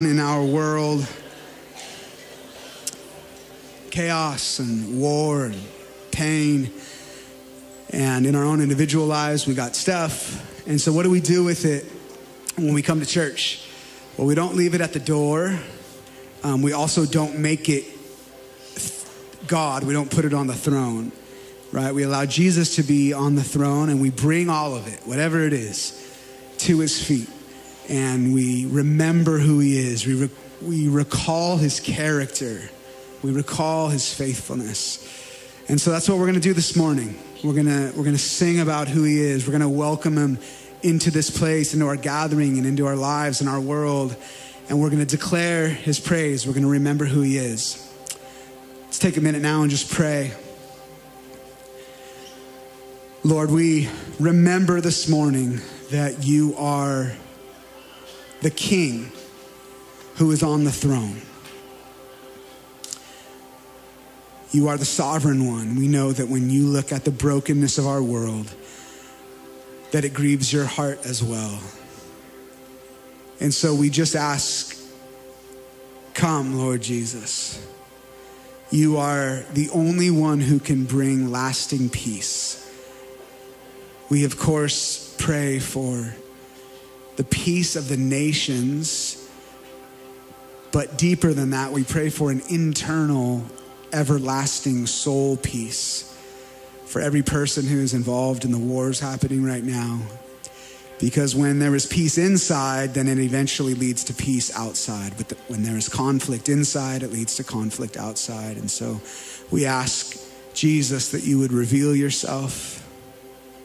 in our world chaos and war and pain. And in our own individual lives, we got stuff. And so, what do we do with it when we come to church? Well, we don't leave it at the door. Um, we also don't make it God. We don't put it on the throne, right? We allow Jesus to be on the throne and we bring all of it, whatever it is, to his feet. And we remember who he is. We, re- we recall his character. We recall his faithfulness. And so that's what we're going to do this morning. We're going to we're going to sing about who he is. We're going to welcome him into this place, into our gathering and into our lives and our world. And we're going to declare his praise. We're going to remember who he is. Let's take a minute now and just pray. Lord, we remember this morning that you are the king who is on the throne. You are the sovereign one. We know that when you look at the brokenness of our world, that it grieves your heart as well. And so we just ask, come, Lord Jesus. You are the only one who can bring lasting peace. We, of course, pray for the peace of the nations, but deeper than that, we pray for an internal, everlasting soul peace for every person who is involved in the wars happening right now. Because when there is peace inside, then it eventually leads to peace outside. But the, when there is conflict inside, it leads to conflict outside. And so we ask Jesus that you would reveal yourself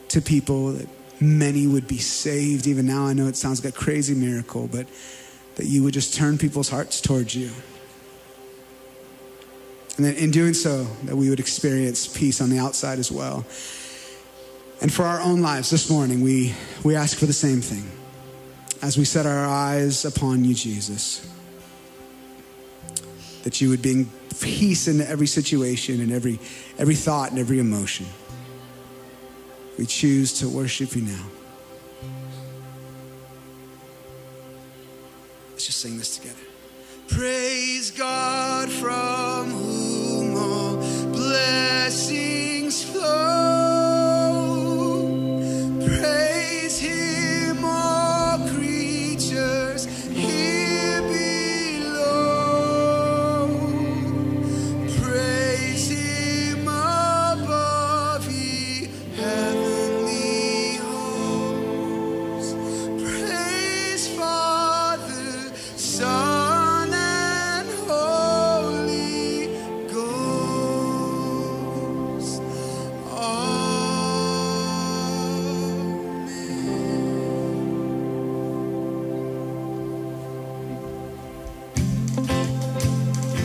to people, that many would be saved. Even now, I know it sounds like a crazy miracle, but that you would just turn people's hearts towards you. And that in doing so, that we would experience peace on the outside as well. And for our own lives this morning, we, we ask for the same thing. As we set our eyes upon you, Jesus, that you would bring peace into every situation and every, every thought and every emotion. We choose to worship you now. Let's just sing this together. Praise God from whom all blessings flow.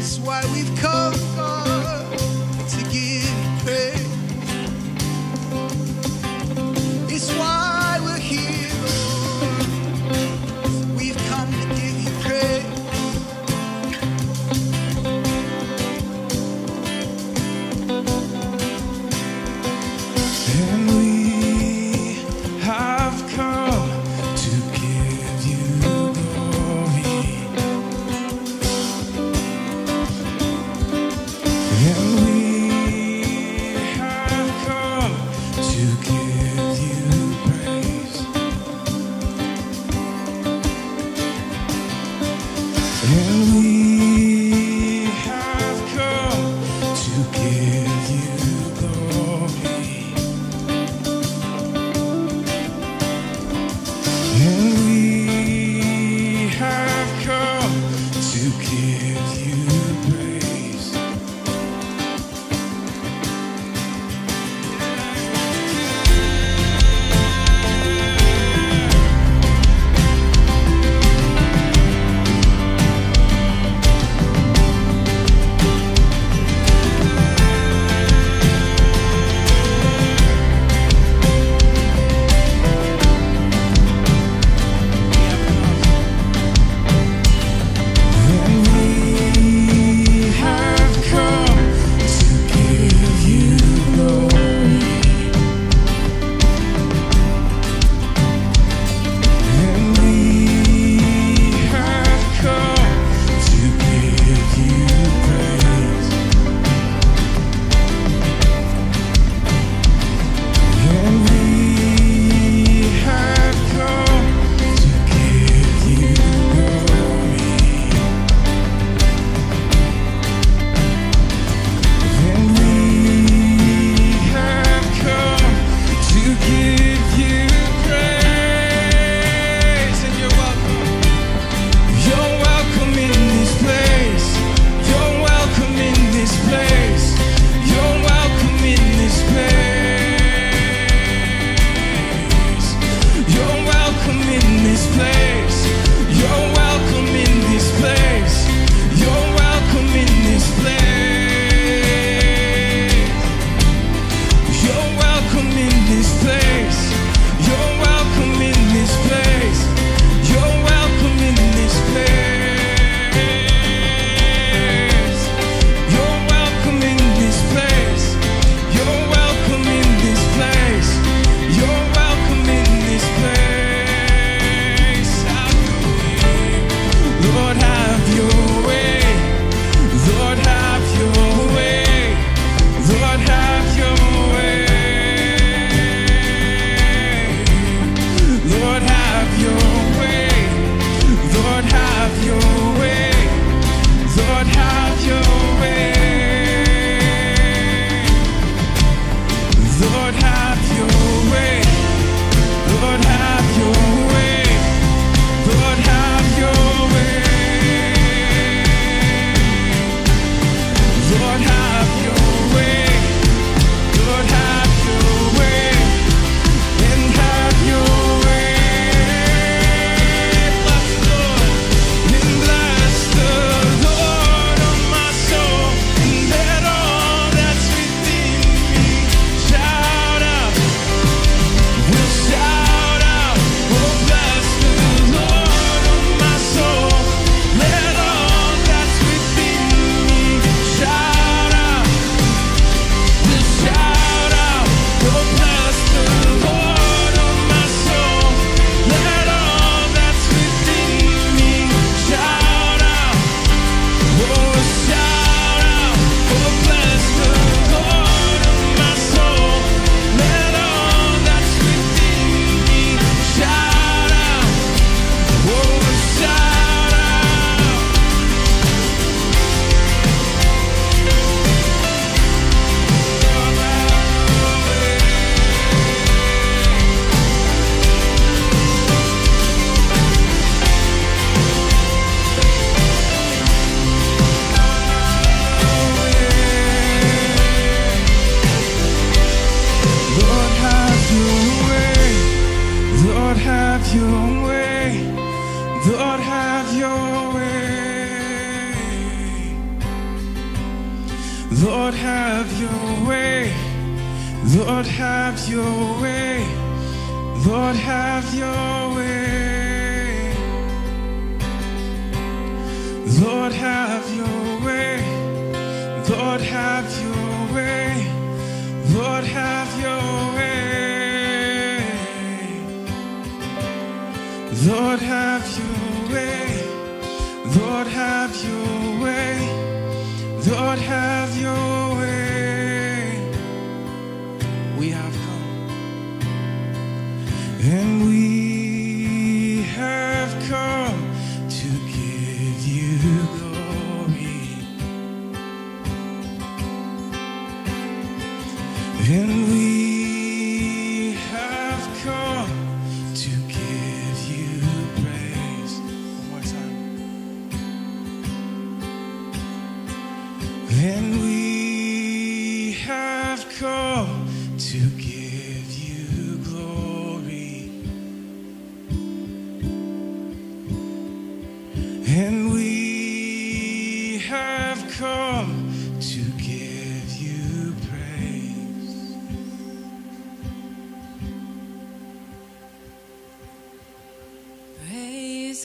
That's why we've come, to give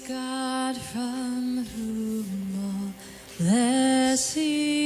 God from whom all blessings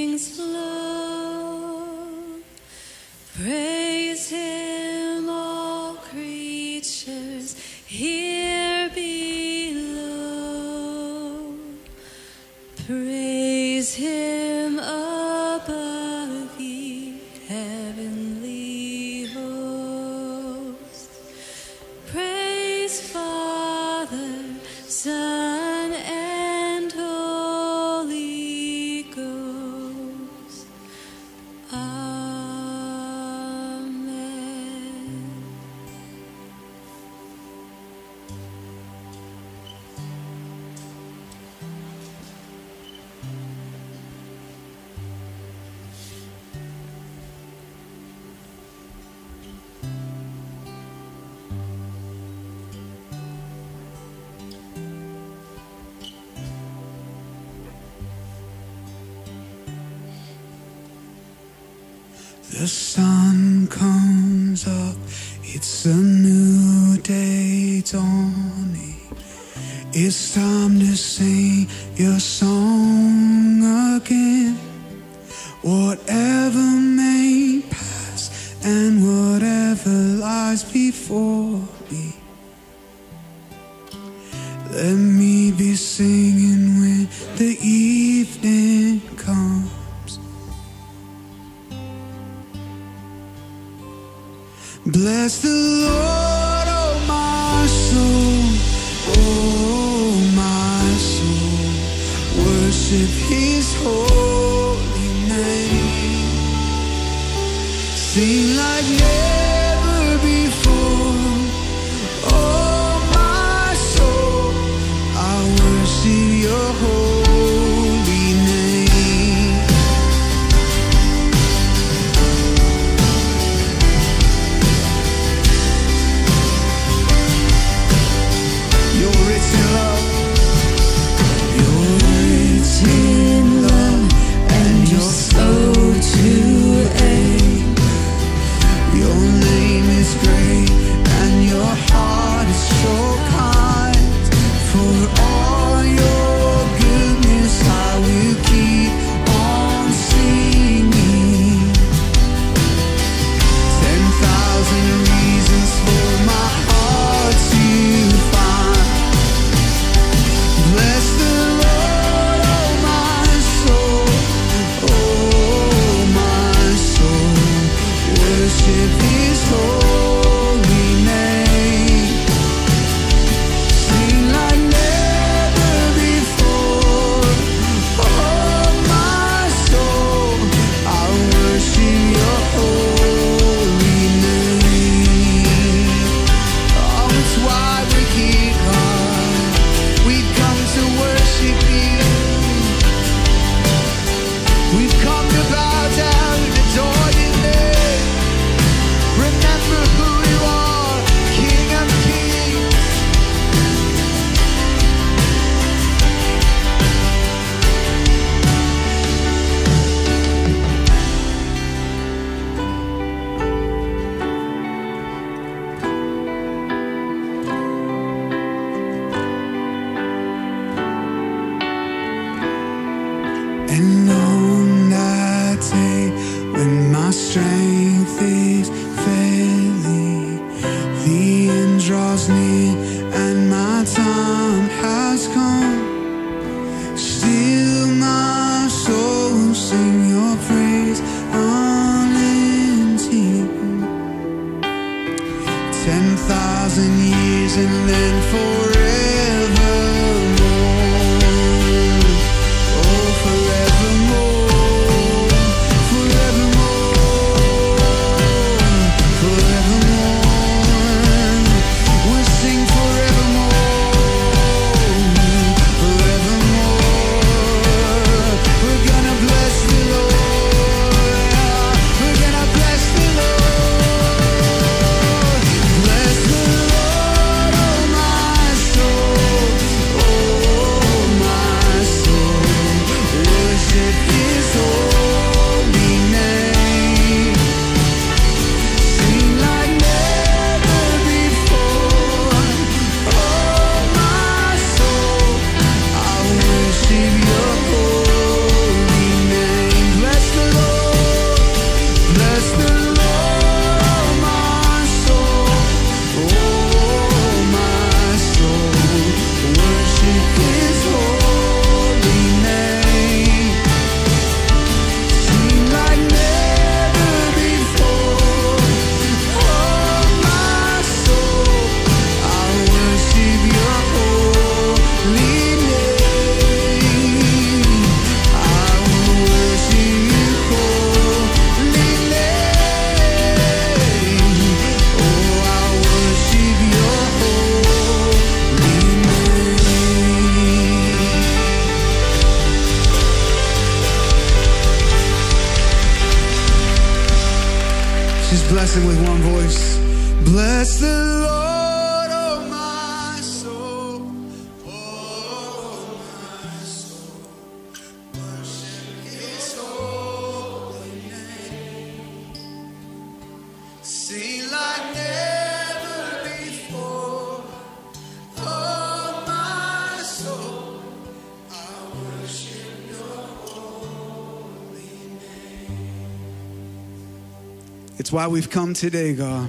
why we've come today, God,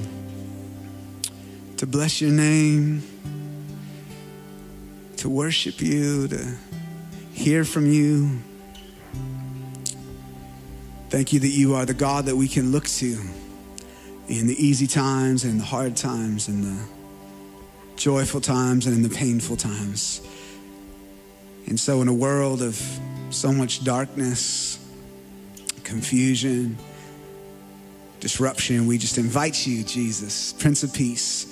to bless your name, to worship you, to hear from you. Thank you that you are the God that we can look to in the easy times and the hard times and the joyful times and in the painful times. And so, in a world of so much darkness, confusion, disruption, we just invite you, Jesus, Prince of Peace,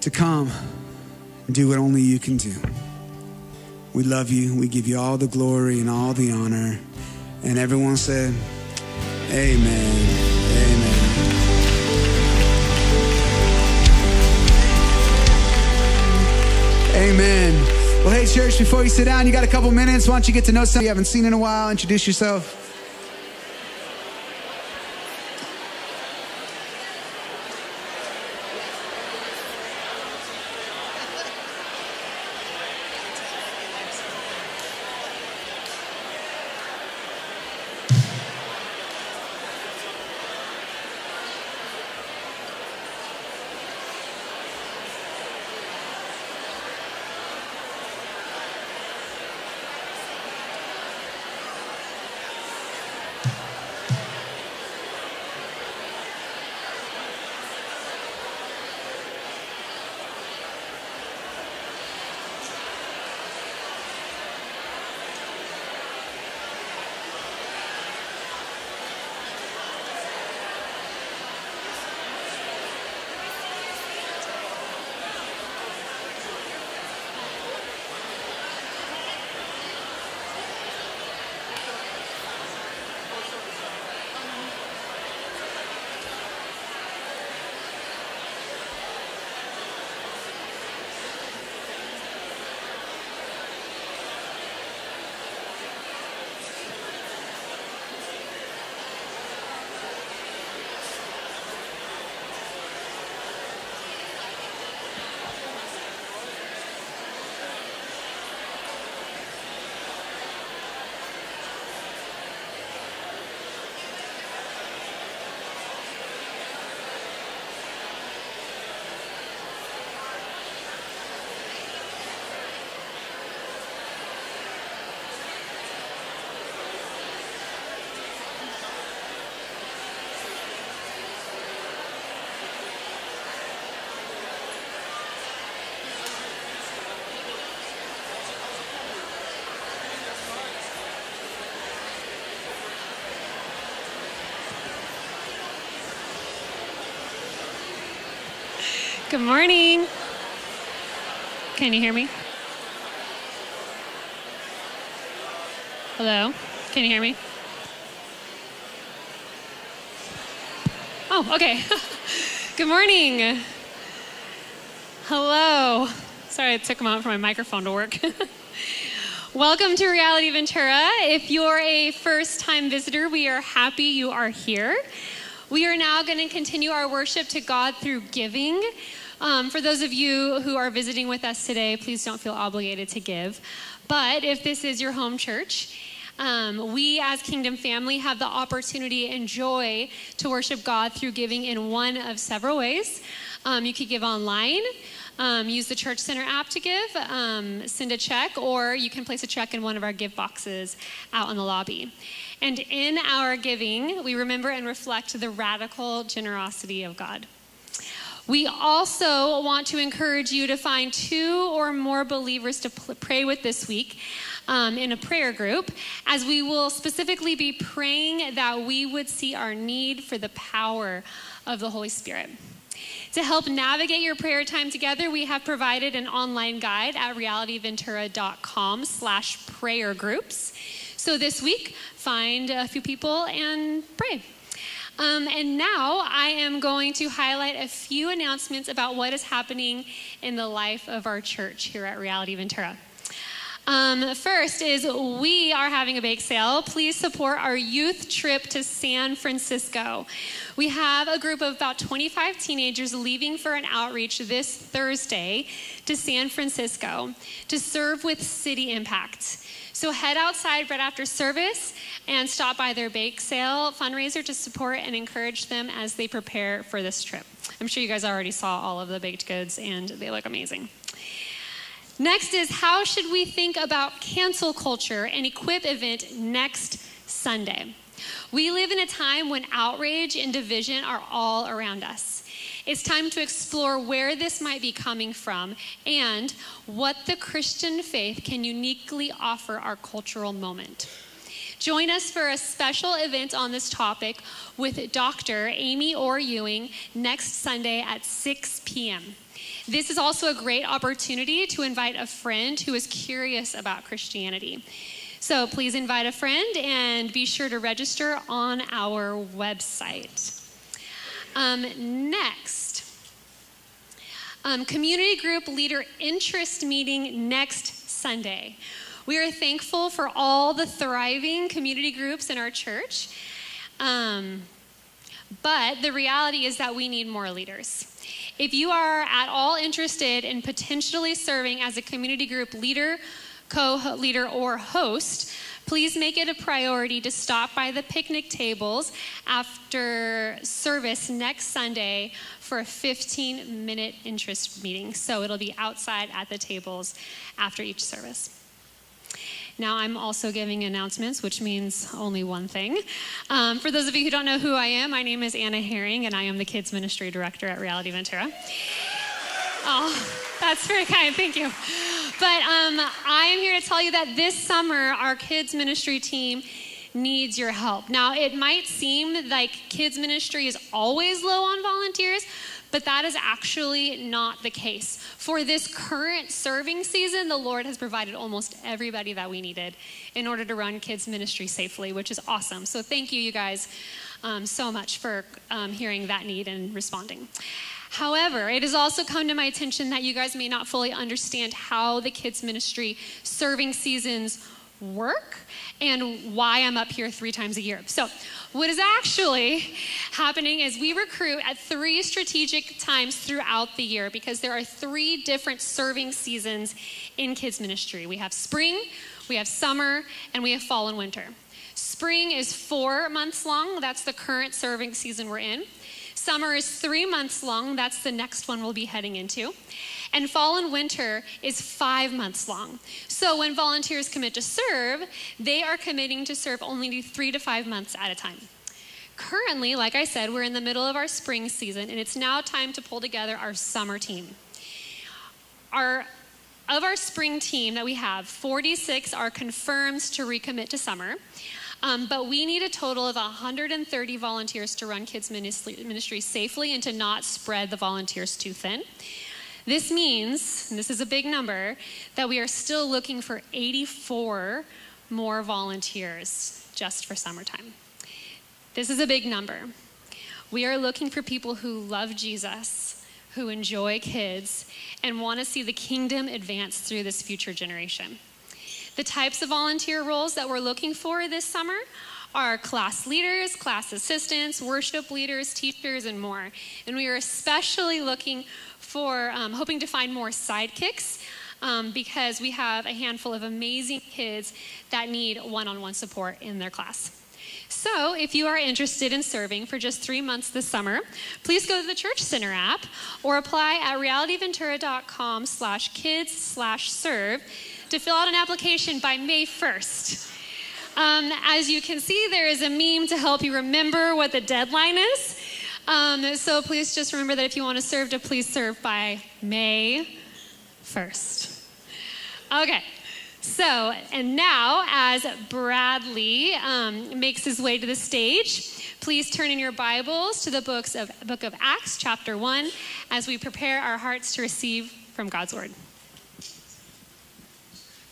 to come and do what only you can do. We love you. We give you all the glory and all the honor. And everyone said, Amen. Amen. Amen. Well, hey, church, before you sit down, you got a couple minutes. Why don't you get to know somebody you haven't seen in a while? Introduce yourself. Good morning. Can you hear me? Hello? Can you hear me? Oh, okay. Good morning. Hello. Sorry, it took a moment for my microphone to work. Welcome to Reality Ventura. If you're a first time visitor, we are happy you are here. We are now going to continue our worship to God through giving. Um, for those of you who are visiting with us today, please don't feel obligated to give. But if this is your home church, um, we as Kingdom Family have the opportunity and joy to worship God through giving in one of several ways. Um, you could give online. Um, use the Church Center app to give, um, send a check, or you can place a check in one of our give boxes out in the lobby. And in our giving, we remember and reflect the radical generosity of God. We also want to encourage you to find two or more believers to pray with this week um, in a prayer group, as we will specifically be praying that we would see our need for the power of the Holy Spirit. To help navigate your prayer time together, we have provided an online guide at realityventura.com slash prayer groups. So this week, find a few people and pray. Um, and now I am going to highlight a few announcements about what is happening in the life of our church here at Reality Ventura. Um, first is we are having a bake sale. Please support our youth trip to San Francisco. We have a group of about 25 teenagers leaving for an outreach this Thursday to San Francisco to serve with City Impact. So head outside right after service and stop by their bake sale fundraiser to support and encourage them as they prepare for this trip. I'm sure you guys already saw all of the baked goods and they look amazing. Next is how should we think about cancel culture and equip event next Sunday? We live in a time when outrage and division are all around us. It's time to explore where this might be coming from and what the Christian faith can uniquely offer our cultural moment. Join us for a special event on this topic with Dr. Amy Orr Ewing next Sunday at 6 p.m. This is also a great opportunity to invite a friend who is curious about Christianity. So please invite a friend and be sure to register on our website. Um, next, um, community group leader interest meeting next Sunday. We are thankful for all the thriving community groups in our church. Um, but the reality is that we need more leaders. If you are at all interested in potentially serving as a community group leader, co leader, or host, please make it a priority to stop by the picnic tables after service next Sunday for a 15 minute interest meeting. So it'll be outside at the tables after each service. Now, I'm also giving announcements, which means only one thing. Um, for those of you who don't know who I am, my name is Anna Herring, and I am the Kids Ministry Director at Reality Ventura. Oh, that's very kind. Thank you. But um, I am here to tell you that this summer, our kids ministry team needs your help. Now, it might seem like kids ministry is always low on volunteers, but that is actually not the case. For this current serving season, the Lord has provided almost everybody that we needed in order to run kids ministry safely, which is awesome. So thank you, you guys, um, so much for um, hearing that need and responding. However, it has also come to my attention that you guys may not fully understand how the kids' ministry serving seasons work and why I'm up here three times a year. So, what is actually happening is we recruit at three strategic times throughout the year because there are three different serving seasons in kids' ministry. We have spring, we have summer, and we have fall and winter. Spring is four months long, that's the current serving season we're in. Summer is three months long. That's the next one we'll be heading into. And fall and winter is five months long. So when volunteers commit to serve, they are committing to serve only three to five months at a time. Currently, like I said, we're in the middle of our spring season, and it's now time to pull together our summer team. Our of our spring team that we have, 46 are confirmed to recommit to summer. Um, but we need a total of 130 volunteers to run kids ministry safely and to not spread the volunteers too thin. This means, and this is a big number, that we are still looking for 84 more volunteers just for summertime. This is a big number. We are looking for people who love Jesus, who enjoy kids, and want to see the kingdom advance through this future generation. The types of volunteer roles that we're looking for this summer are class leaders, class assistants, worship leaders, teachers, and more. And we are especially looking for, um, hoping to find more sidekicks um, because we have a handful of amazing kids that need one on one support in their class. So, if you are interested in serving for just three months this summer, please go to the Church Center app or apply at realityventura.com to fill out an application by May 1st. Um, as you can see, there is a meme to help you remember what the deadline is. Um, so please just remember that if you want to serve, to please serve by May 1st. Okay. So, and now, as Bradley um, makes his way to the stage, please turn in your Bibles to the books of Book of Acts, chapter one, as we prepare our hearts to receive from God's Word.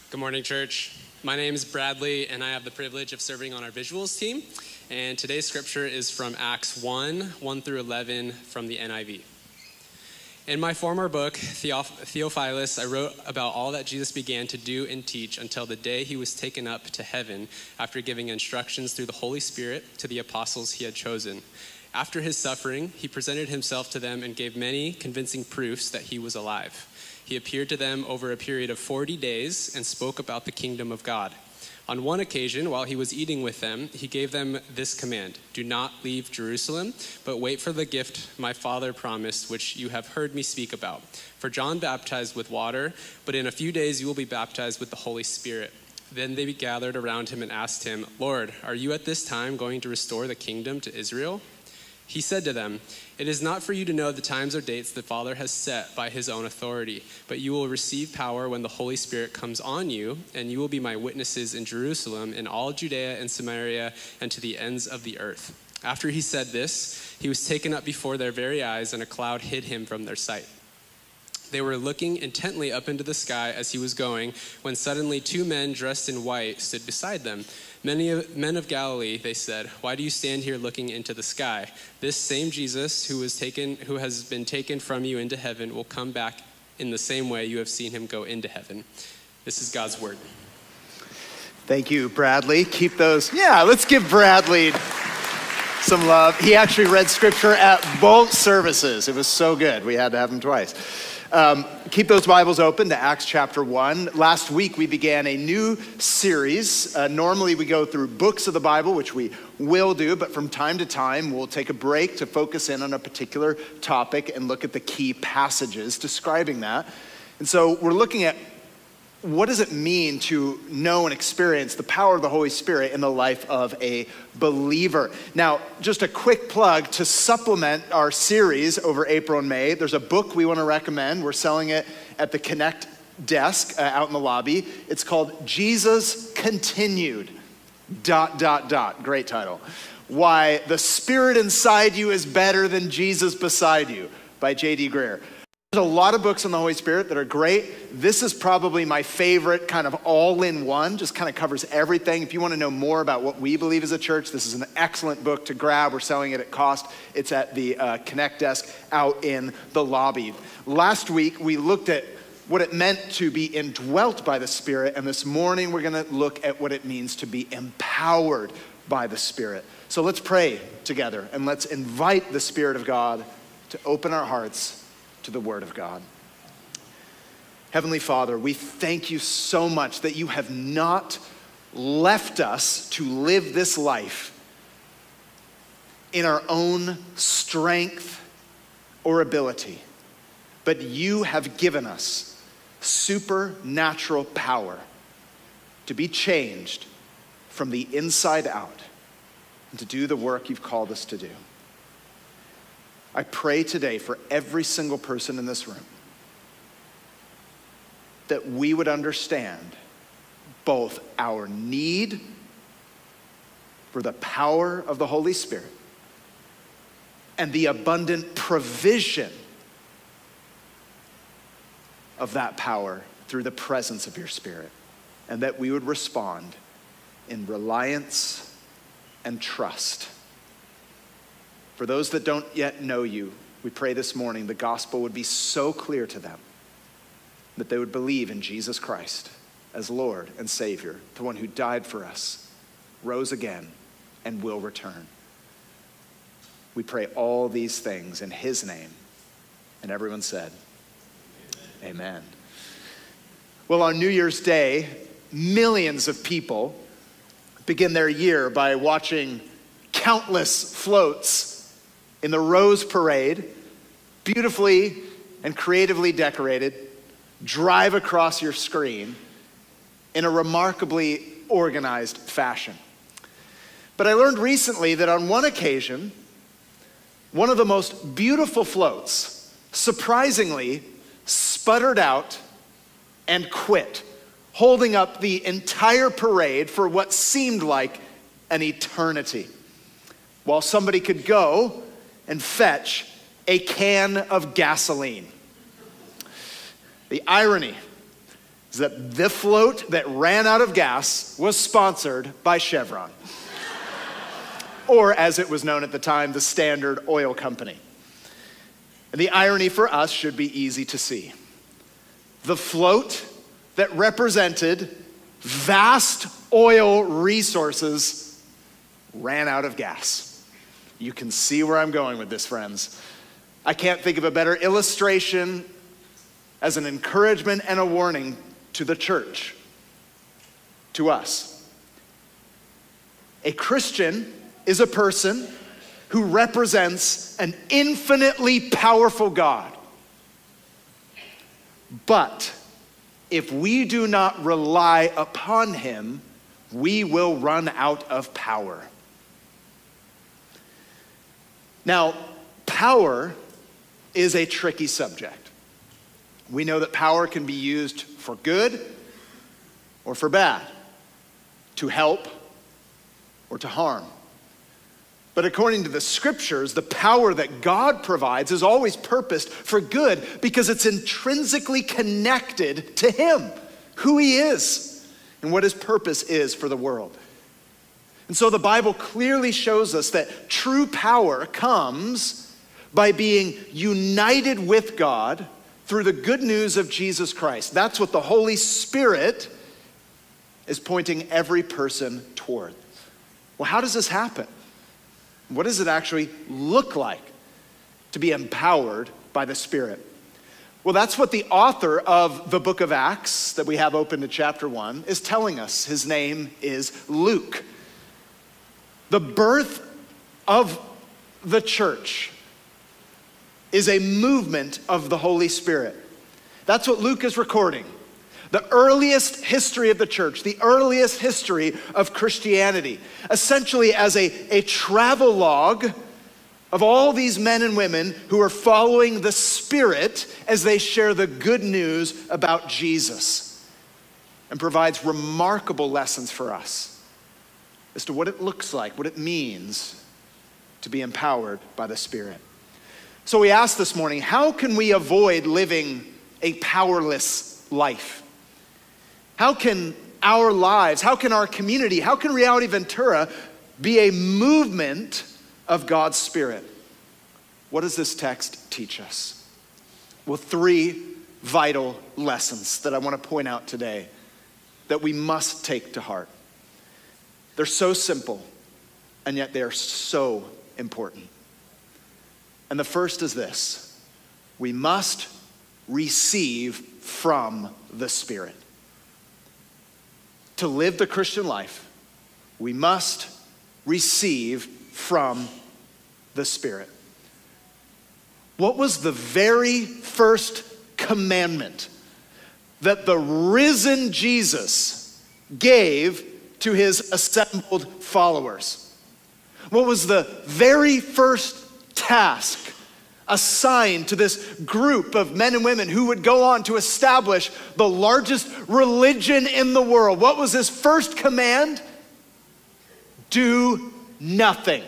Good morning, church. My name is Bradley, and I have the privilege of serving on our visuals team. And today's scripture is from Acts 1 1 through 11 from the NIV. In my former book, Theophilus, I wrote about all that Jesus began to do and teach until the day he was taken up to heaven after giving instructions through the Holy Spirit to the apostles he had chosen. After his suffering, he presented himself to them and gave many convincing proofs that he was alive. He appeared to them over a period of 40 days and spoke about the kingdom of God. On one occasion, while he was eating with them, he gave them this command Do not leave Jerusalem, but wait for the gift my Father promised, which you have heard me speak about. For John baptized with water, but in a few days you will be baptized with the Holy Spirit. Then they gathered around him and asked him, Lord, are you at this time going to restore the kingdom to Israel? He said to them, It is not for you to know the times or dates the Father has set by his own authority, but you will receive power when the Holy Spirit comes on you, and you will be my witnesses in Jerusalem, in all Judea and Samaria, and to the ends of the earth. After he said this, he was taken up before their very eyes, and a cloud hid him from their sight. They were looking intently up into the sky as he was going, when suddenly two men dressed in white stood beside them. Many of, men of Galilee, they said, why do you stand here looking into the sky? This same Jesus who was taken, who has been taken from you into heaven, will come back in the same way you have seen him go into heaven. This is God's word. Thank you, Bradley. Keep those. Yeah, let's give Bradley some love. He actually read scripture at both services. It was so good. We had to have him twice. Um, keep those Bibles open to Acts chapter 1. Last week we began a new series. Uh, normally we go through books of the Bible, which we will do, but from time to time we'll take a break to focus in on a particular topic and look at the key passages describing that. And so we're looking at what does it mean to know and experience the power of the Holy Spirit in the life of a believer? Now, just a quick plug to supplement our series over April and May. There's a book we want to recommend. We're selling it at the Connect desk uh, out in the lobby. It's called Jesus Continued. Dot, dot, dot. Great title. Why the Spirit inside you is better than Jesus beside you by J.D. Greear. There's a lot of books on the Holy Spirit that are great. This is probably my favorite kind of all in one, just kind of covers everything. If you want to know more about what we believe as a church, this is an excellent book to grab. We're selling it at cost. It's at the uh, Connect desk out in the lobby. Last week, we looked at what it meant to be indwelt by the Spirit, and this morning, we're going to look at what it means to be empowered by the Spirit. So let's pray together and let's invite the Spirit of God to open our hearts to the Word of God. Heavenly Father, we thank you so much that you have not left us to live this life in our own strength or ability, but you have given us supernatural power to be changed from the inside out and to do the work you've called us to do. I pray today for every single person in this room that we would understand both our need for the power of the Holy Spirit and the abundant provision of that power through the presence of your Spirit, and that we would respond in reliance and trust. For those that don't yet know you, we pray this morning the gospel would be so clear to them that they would believe in Jesus Christ as Lord and Savior, the one who died for us, rose again, and will return. We pray all these things in His name. And everyone said, Amen. Amen. Well, on New Year's Day, millions of people begin their year by watching countless floats in the Rose Parade, beautifully and creatively decorated, drive across your screen in a remarkably organized fashion. But I learned recently that on one occasion, one of the most beautiful floats surprisingly sputtered out and quit, holding up the entire parade for what seemed like an eternity. While somebody could go and fetch a can of gasoline. The irony is that the float that ran out of gas was sponsored by Chevron, or as it was known at the time, the Standard Oil Company. And the irony for us should be easy to see. The float that represented vast oil resources ran out of gas. You can see where I'm going with this, friends. I can't think of a better illustration as an encouragement and a warning to the church, to us, A Christian is a person who represents an infinitely powerful God. But if we do not rely upon him, we will run out of power. Now, power is a tricky subject. We know that power can be used for good or for bad, to help or to harm. But according to the scriptures, the power that God provides is always purposed for good because it's intrinsically connected to Him, who He is, and what His purpose is for the world. And so the Bible clearly shows us that true power comes by being united with God through the good news of Jesus Christ. That's what the Holy Spirit is pointing every person toward. Well, how does this happen? What does it actually look like to be empowered by the Spirit? Well, that's what the author of the book of Acts that we have open to chapter one is telling us. His name is Luke. The birth of the church is a movement of the Holy Spirit. That's what Luke is recording. The earliest history of the church, the earliest history of Christianity, essentially as a, a travel log of all these men and women who are following the Spirit as they share the good news about Jesus and provides remarkable lessons for us as to what it looks like, what it means to be empowered by the Spirit. So we asked this morning how can we avoid living a powerless life? How can our lives, how can our community, how can Reality Ventura be a movement of God's Spirit? What does this text teach us? Well, three vital lessons that I want to point out today that we must take to heart. They're so simple, and yet they are so important. And the first is this we must receive from the Spirit. To live the Christian life, we must receive from the Spirit. What was the very first commandment that the risen Jesus gave to his assembled followers? What was the very first task assigned to this group of men and women who would go on to establish the largest religion in the world. What was his first command? Do nothing.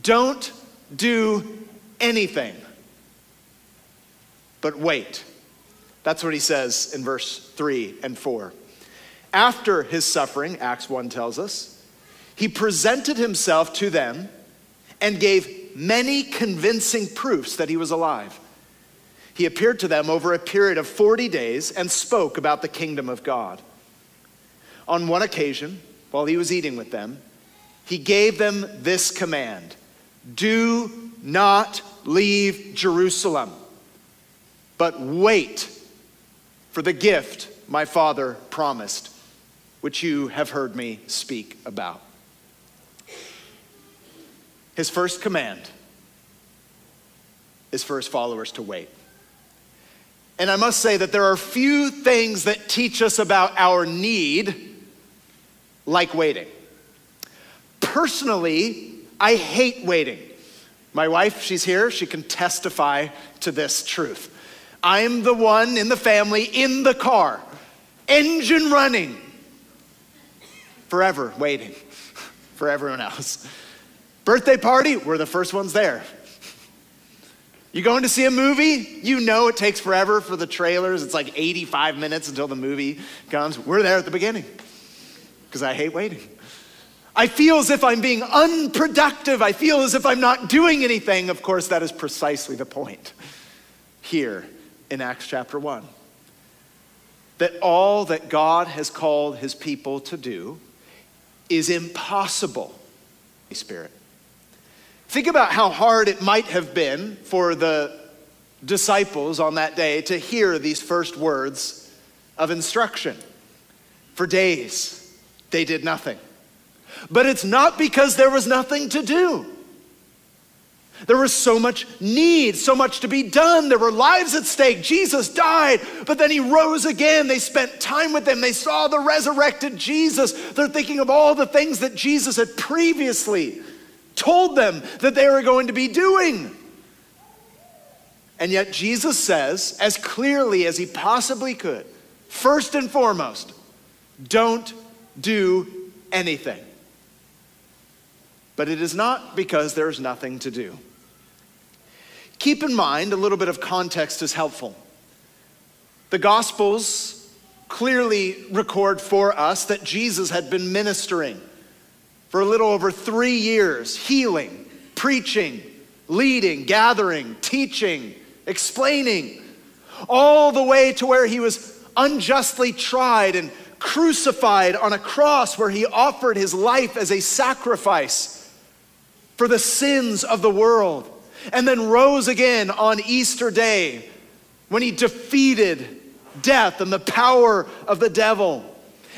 Don't do anything. But wait. That's what he says in verse 3 and 4. After his suffering, Acts 1 tells us, he presented himself to them and gave many convincing proofs that he was alive. He appeared to them over a period of 40 days and spoke about the kingdom of God. On one occasion, while he was eating with them, he gave them this command Do not leave Jerusalem, but wait for the gift my father promised, which you have heard me speak about. His first command is for his followers to wait. And I must say that there are few things that teach us about our need like waiting. Personally, I hate waiting. My wife, she's here, she can testify to this truth. I'm the one in the family in the car, engine running, forever waiting for everyone else. Birthday party, we're the first ones there. You going to see a movie? You know it takes forever for the trailers. It's like 85 minutes until the movie comes. We're there at the beginning because I hate waiting. I feel as if I'm being unproductive. I feel as if I'm not doing anything. Of course, that is precisely the point here in Acts chapter 1. That all that God has called his people to do is impossible, Spirit. Think about how hard it might have been for the disciples on that day to hear these first words of instruction. For days, they did nothing. But it's not because there was nothing to do. There was so much need, so much to be done. There were lives at stake. Jesus died, but then he rose again. They spent time with him. They saw the resurrected Jesus. They're thinking of all the things that Jesus had previously told them that they were going to be doing. And yet, Jesus says, as clearly as he possibly could, first and foremost, don't do anything. But it is not because there's nothing to do. Keep in mind, a little bit of context is helpful. The Gospels clearly record for us that Jesus had been ministering for a little over three years, healing, preaching, leading, gathering, teaching, explaining, all the way to where he was unjustly tried and crucified on a cross where he offered his life as a sacrifice for the sins of the world and then rose again on Easter Day when he defeated death and the power of the devil.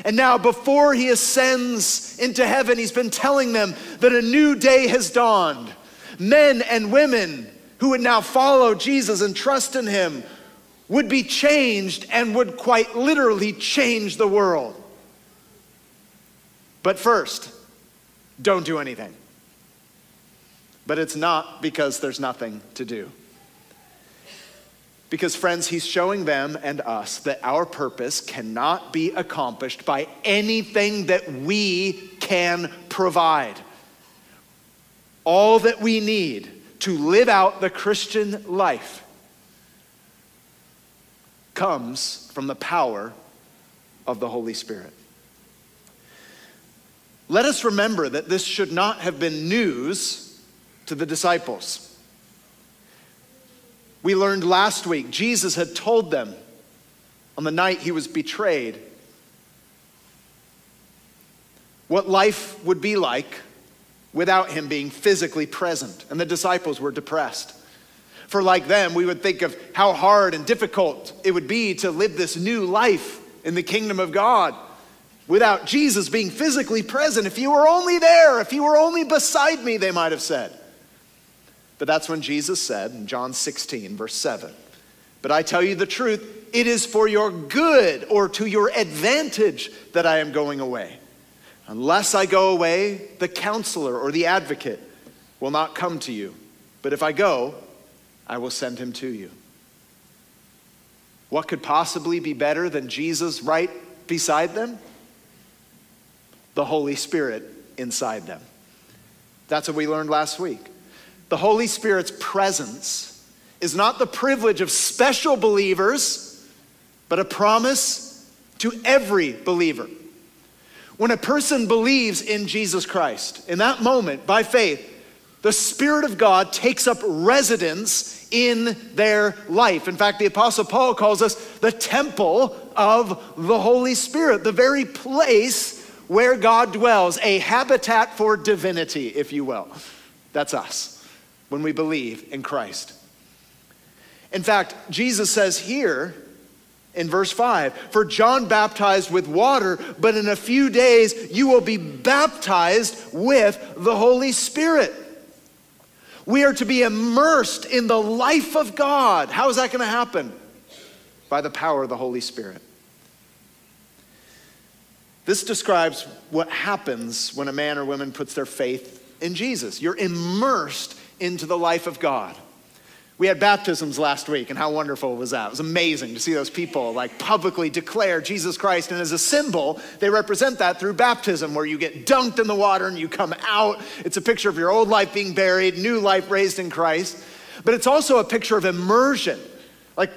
And now, before he ascends into heaven, he's been telling them that a new day has dawned. Men and women who would now follow Jesus and trust in him would be changed and would quite literally change the world. But first, don't do anything. But it's not because there's nothing to do. Because, friends, he's showing them and us that our purpose cannot be accomplished by anything that we can provide. All that we need to live out the Christian life comes from the power of the Holy Spirit. Let us remember that this should not have been news to the disciples. We learned last week, Jesus had told them on the night he was betrayed what life would be like without him being physically present. And the disciples were depressed. For, like them, we would think of how hard and difficult it would be to live this new life in the kingdom of God without Jesus being physically present. If you were only there, if you were only beside me, they might have said. But that's when Jesus said in John 16, verse 7, But I tell you the truth, it is for your good or to your advantage that I am going away. Unless I go away, the counselor or the advocate will not come to you. But if I go, I will send him to you. What could possibly be better than Jesus right beside them? The Holy Spirit inside them. That's what we learned last week. The Holy Spirit's presence is not the privilege of special believers, but a promise to every believer. When a person believes in Jesus Christ, in that moment, by faith, the Spirit of God takes up residence in their life. In fact, the Apostle Paul calls us the temple of the Holy Spirit, the very place where God dwells, a habitat for divinity, if you will. That's us when we believe in Christ. In fact, Jesus says here in verse 5 For John baptized with water, but in a few days you will be baptized with the Holy Spirit. We are to be immersed in the life of God. How is that going to happen? By the power of the Holy Spirit. This describes what happens when a man or woman puts their faith in Jesus. You're immersed into the life of God. We had baptisms last week, and how wonderful was that? It was amazing to see those people like publicly declare Jesus Christ. And as a symbol, they represent that through baptism, where you get dunked in the water and you come out. It's a picture of your old life being buried, new life raised in Christ. But it's also a picture of immersion. Like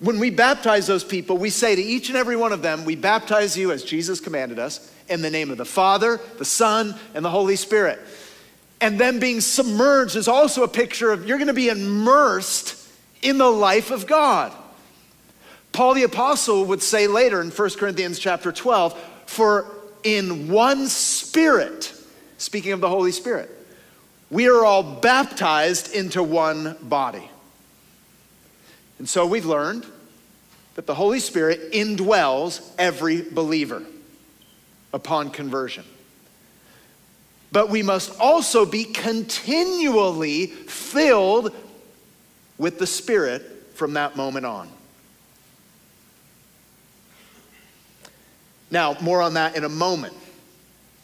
when we baptize those people, we say to each and every one of them, We baptize you as Jesus commanded us in the name of the Father, the Son, and the Holy Spirit and then being submerged is also a picture of you're going to be immersed in the life of God. Paul the apostle would say later in 1 Corinthians chapter 12, for in one spirit, speaking of the Holy Spirit, we are all baptized into one body. And so we've learned that the Holy Spirit indwells every believer. upon conversion. But we must also be continually filled with the Spirit from that moment on. Now, more on that in a moment.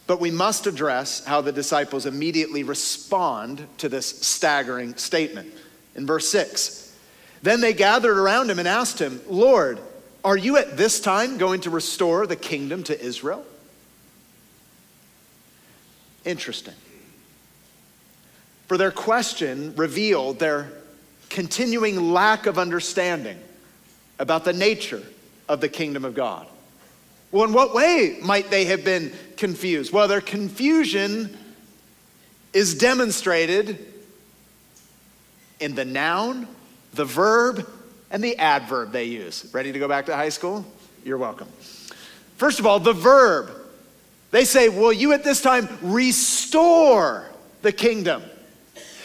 But we must address how the disciples immediately respond to this staggering statement. In verse 6, then they gathered around him and asked him, Lord, are you at this time going to restore the kingdom to Israel? Interesting. For their question revealed their continuing lack of understanding about the nature of the kingdom of God. Well, in what way might they have been confused? Well, their confusion is demonstrated in the noun, the verb, and the adverb they use. Ready to go back to high school? You're welcome. First of all, the verb. They say, Will you at this time restore the kingdom?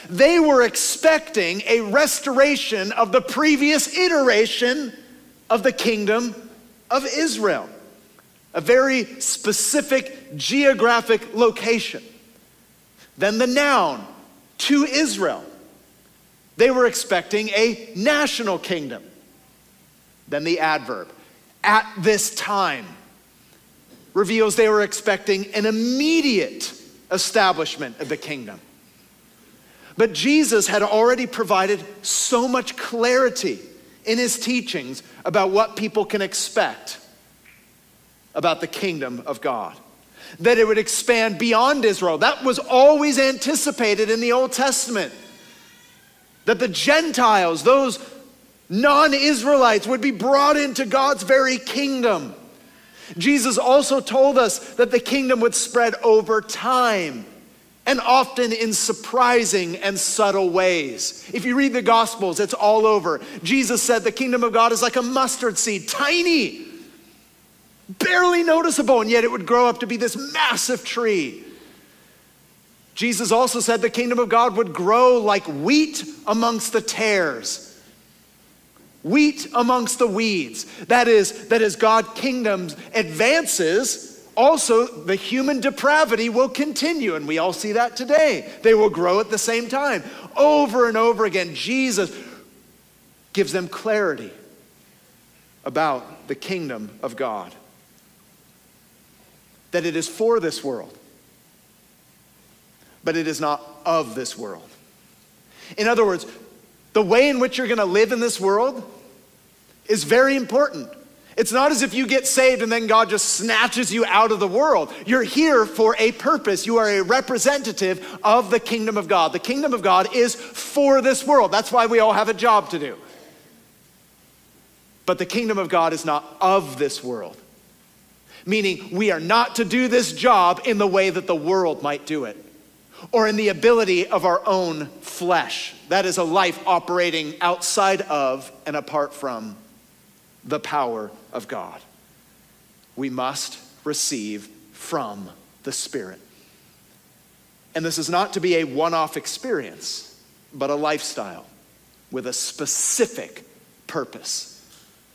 They were expecting a restoration of the previous iteration of the kingdom of Israel, a very specific geographic location. Then the noun, to Israel. They were expecting a national kingdom. Then the adverb, at this time, reveals they were expecting an immediate establishment of the kingdom. But Jesus had already provided so much clarity in his teachings about what people can expect about the kingdom of God. That it would expand beyond Israel. That was always anticipated in the Old Testament. That the Gentiles, those non Israelites, would be brought into God's very kingdom. Jesus also told us that the kingdom would spread over time and often in surprising and subtle ways. If you read the Gospels, it's all over. Jesus said the kingdom of God is like a mustard seed, tiny, barely noticeable, and yet it would grow up to be this massive tree. Jesus also said the kingdom of God would grow like wheat amongst the tares. Wheat amongst the weeds. That is, that as God kingdom advances, also the human depravity will continue. And we all see that today. They will grow at the same time. Over and over again, Jesus gives them clarity about the kingdom of God. That it is for this world, but it is not of this world. In other words, the way in which you're going to live in this world is very important. It's not as if you get saved and then God just snatches you out of the world. You're here for a purpose. You are a representative of the kingdom of God. The kingdom of God is for this world. That's why we all have a job to do. But the kingdom of God is not of this world, meaning we are not to do this job in the way that the world might do it or in the ability of our own flesh. That is a life operating outside of and apart from the power of God. We must receive from the Spirit. And this is not to be a one off experience, but a lifestyle with a specific purpose.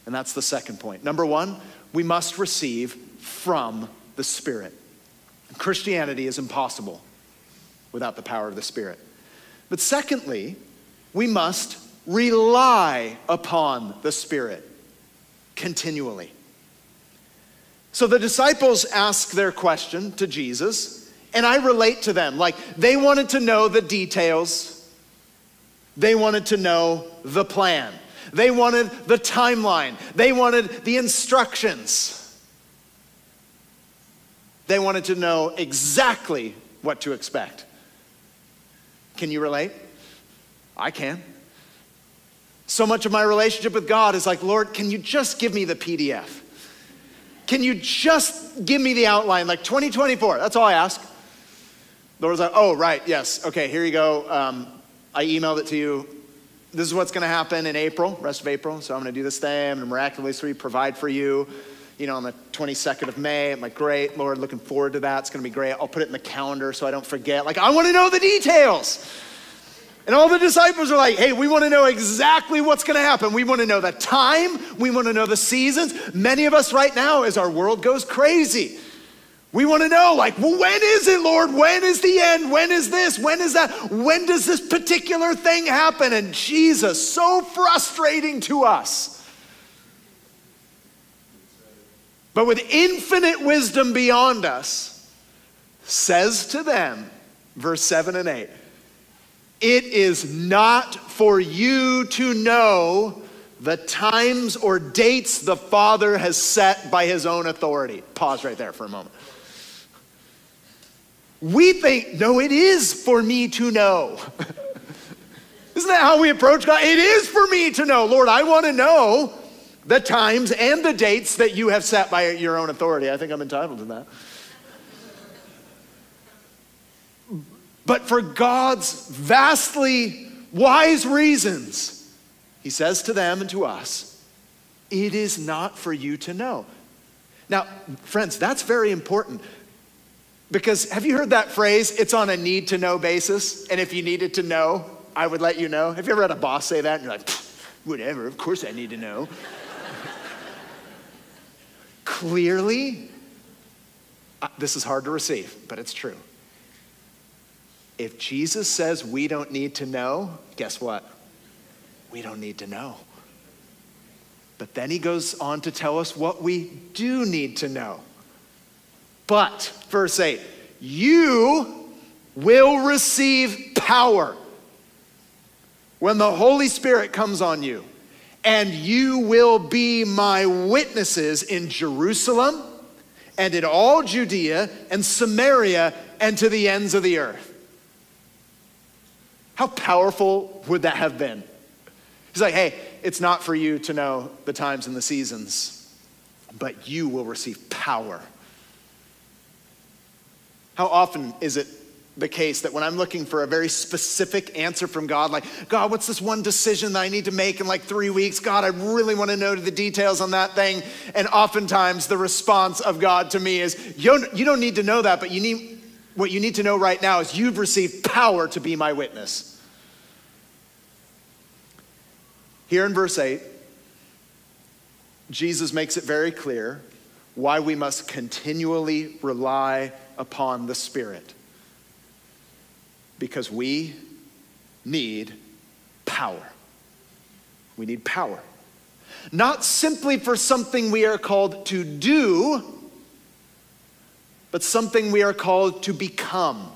And that's the second point. Number one, we must receive from the Spirit. Christianity is impossible without the power of the Spirit. But secondly, we must rely upon the Spirit continually. So the disciples ask their question to Jesus, and I relate to them. Like they wanted to know the details, they wanted to know the plan, they wanted the timeline, they wanted the instructions. They wanted to know exactly what to expect. Can you relate? I can. So much of my relationship with God is like, Lord, can you just give me the PDF? Can you just give me the outline, like 2024? That's all I ask. The Lord's like, oh, right, yes, okay, here you go. Um, I emailed it to you. This is what's going to happen in April, rest of April. So I'm going to do this thing. I'm going to miraculously provide for you. You know, on the 22nd of May. I'm like, great, Lord, looking forward to that. It's going to be great. I'll put it in the calendar so I don't forget. Like, I want to know the details. And all the disciples are like, hey, we want to know exactly what's going to happen. We want to know the time. We want to know the seasons. Many of us right now, as our world goes crazy, We want to know, like, well, when is it, Lord? When is the end? When is this? When is that? When does this particular thing happen? And Jesus, so frustrating to us. But with infinite wisdom beyond us, says to them, verse 7 and 8, it is not for you to know the times or dates the Father has set by his own authority. Pause right there for a moment. We think, no, it is for me to know. Isn't that how we approach God? It is for me to know. Lord, I want to know the times and the dates that you have set by your own authority. I think I'm entitled to that. But for God's vastly wise reasons, he says to them and to us, it is not for you to know. Now, friends, that's very important because have you heard that phrase? It's on a need to know basis. And if you needed to know, I would let you know. Have you ever had a boss say that? And you're like, whatever, of course I need to know. Clearly, uh, this is hard to receive, but it's true. If Jesus says we don't need to know, guess what? We don't need to know. But then he goes on to tell us what we do need to know. But, verse 8, you will receive power when the Holy Spirit comes on you, and you will be my witnesses in Jerusalem and in all Judea and Samaria and to the ends of the earth. How powerful would that have been? He's like, hey, it's not for you to know the times and the seasons, but you will receive power how often is it the case that when I'm looking for a very specific answer from God, like, God, what's this one decision that I need to make in like three weeks? God, I really want to know the details on that thing. And oftentimes the response of God to me is, you don't need to know that, but you need, what you need to know right now is you've received power to be my witness. Here in verse 8, Jesus makes it very clear why we must continually rely upon the Spirit. Because we need power. We need power. Not simply for something we are called to do, but something we are called to become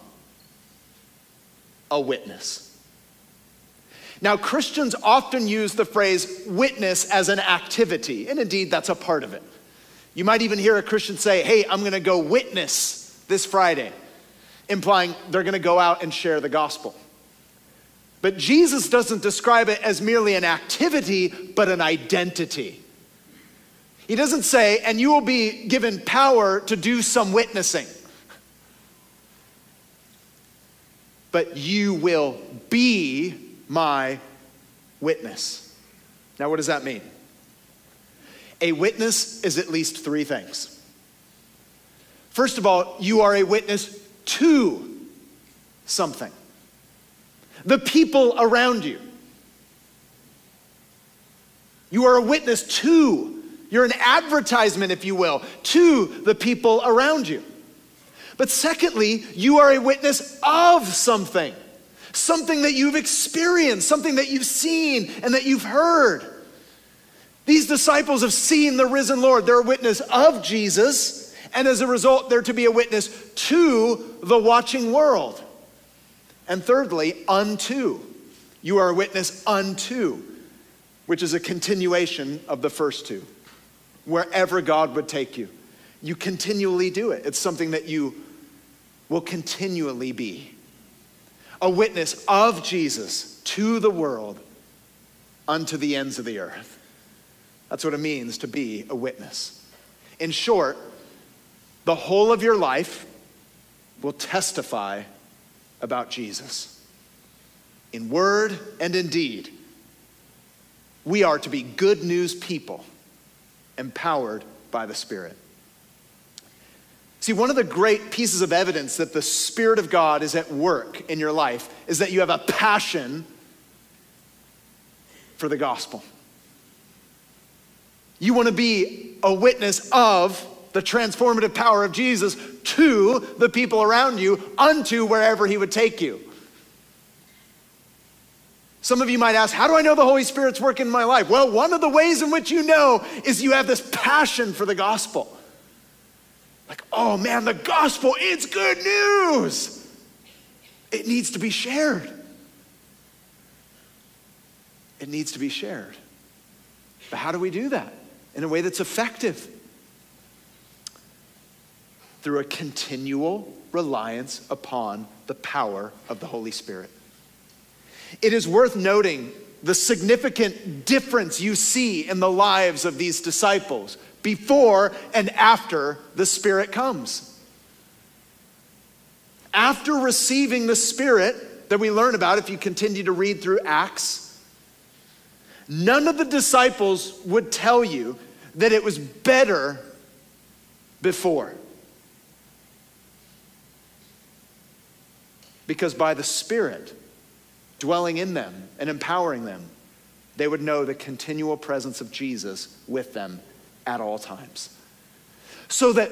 a witness. Now, Christians often use the phrase witness as an activity, and indeed that's a part of it. You might even hear a Christian say, Hey, I'm going to go witness this Friday, implying they're going to go out and share the gospel. But Jesus doesn't describe it as merely an activity, but an identity. He doesn't say, and you will be given power to do some witnessing. But you will be my witness. Now, what does that mean? A witness is at least three things. First of all, you are a witness to something, the people around you. You are a witness to, you're an advertisement, if you will, to the people around you. But secondly, you are a witness of something, something that you've experienced, something that you've seen and that you've heard. These disciples have seen the risen Lord. They're a witness of Jesus and as a result, they're to be a witness to the watching world. And thirdly, unto. You are a witness unto, which is a continuation of the first two. Wherever God would take you, you continually do it. It's something that you will continually be. A witness of Jesus to the world unto the ends of the earth. That's what it means to be a witness. In short, the whole of your life will testify about Jesus. In word and in deed, we are to be good news people, empowered by the Spirit. See, one of the great pieces of evidence that the Spirit of God is at work in your life is that you have a passion for the gospel. You want to be a witness of the transformative power of Jesus to the people around you, unto wherever he would take you. Some of you might ask, How do I know the Holy Spirit's working in my life? Well, one of the ways in which you know is you have this passion for the gospel. Like, oh man, the gospel, it's good news. It needs to be shared. It needs to be shared. But how do we do that in a way that's effective? Through a continual reliance upon the power of the Holy Spirit. It is worth noting the significant difference you see in the lives of these disciples before and after the Spirit comes. After receiving the Spirit that we learn about, if you continue to read through Acts, none of the disciples would tell you that it was better before. Because by the Spirit dwelling in them and empowering them, they would know the continual presence of Jesus with them at all times. So that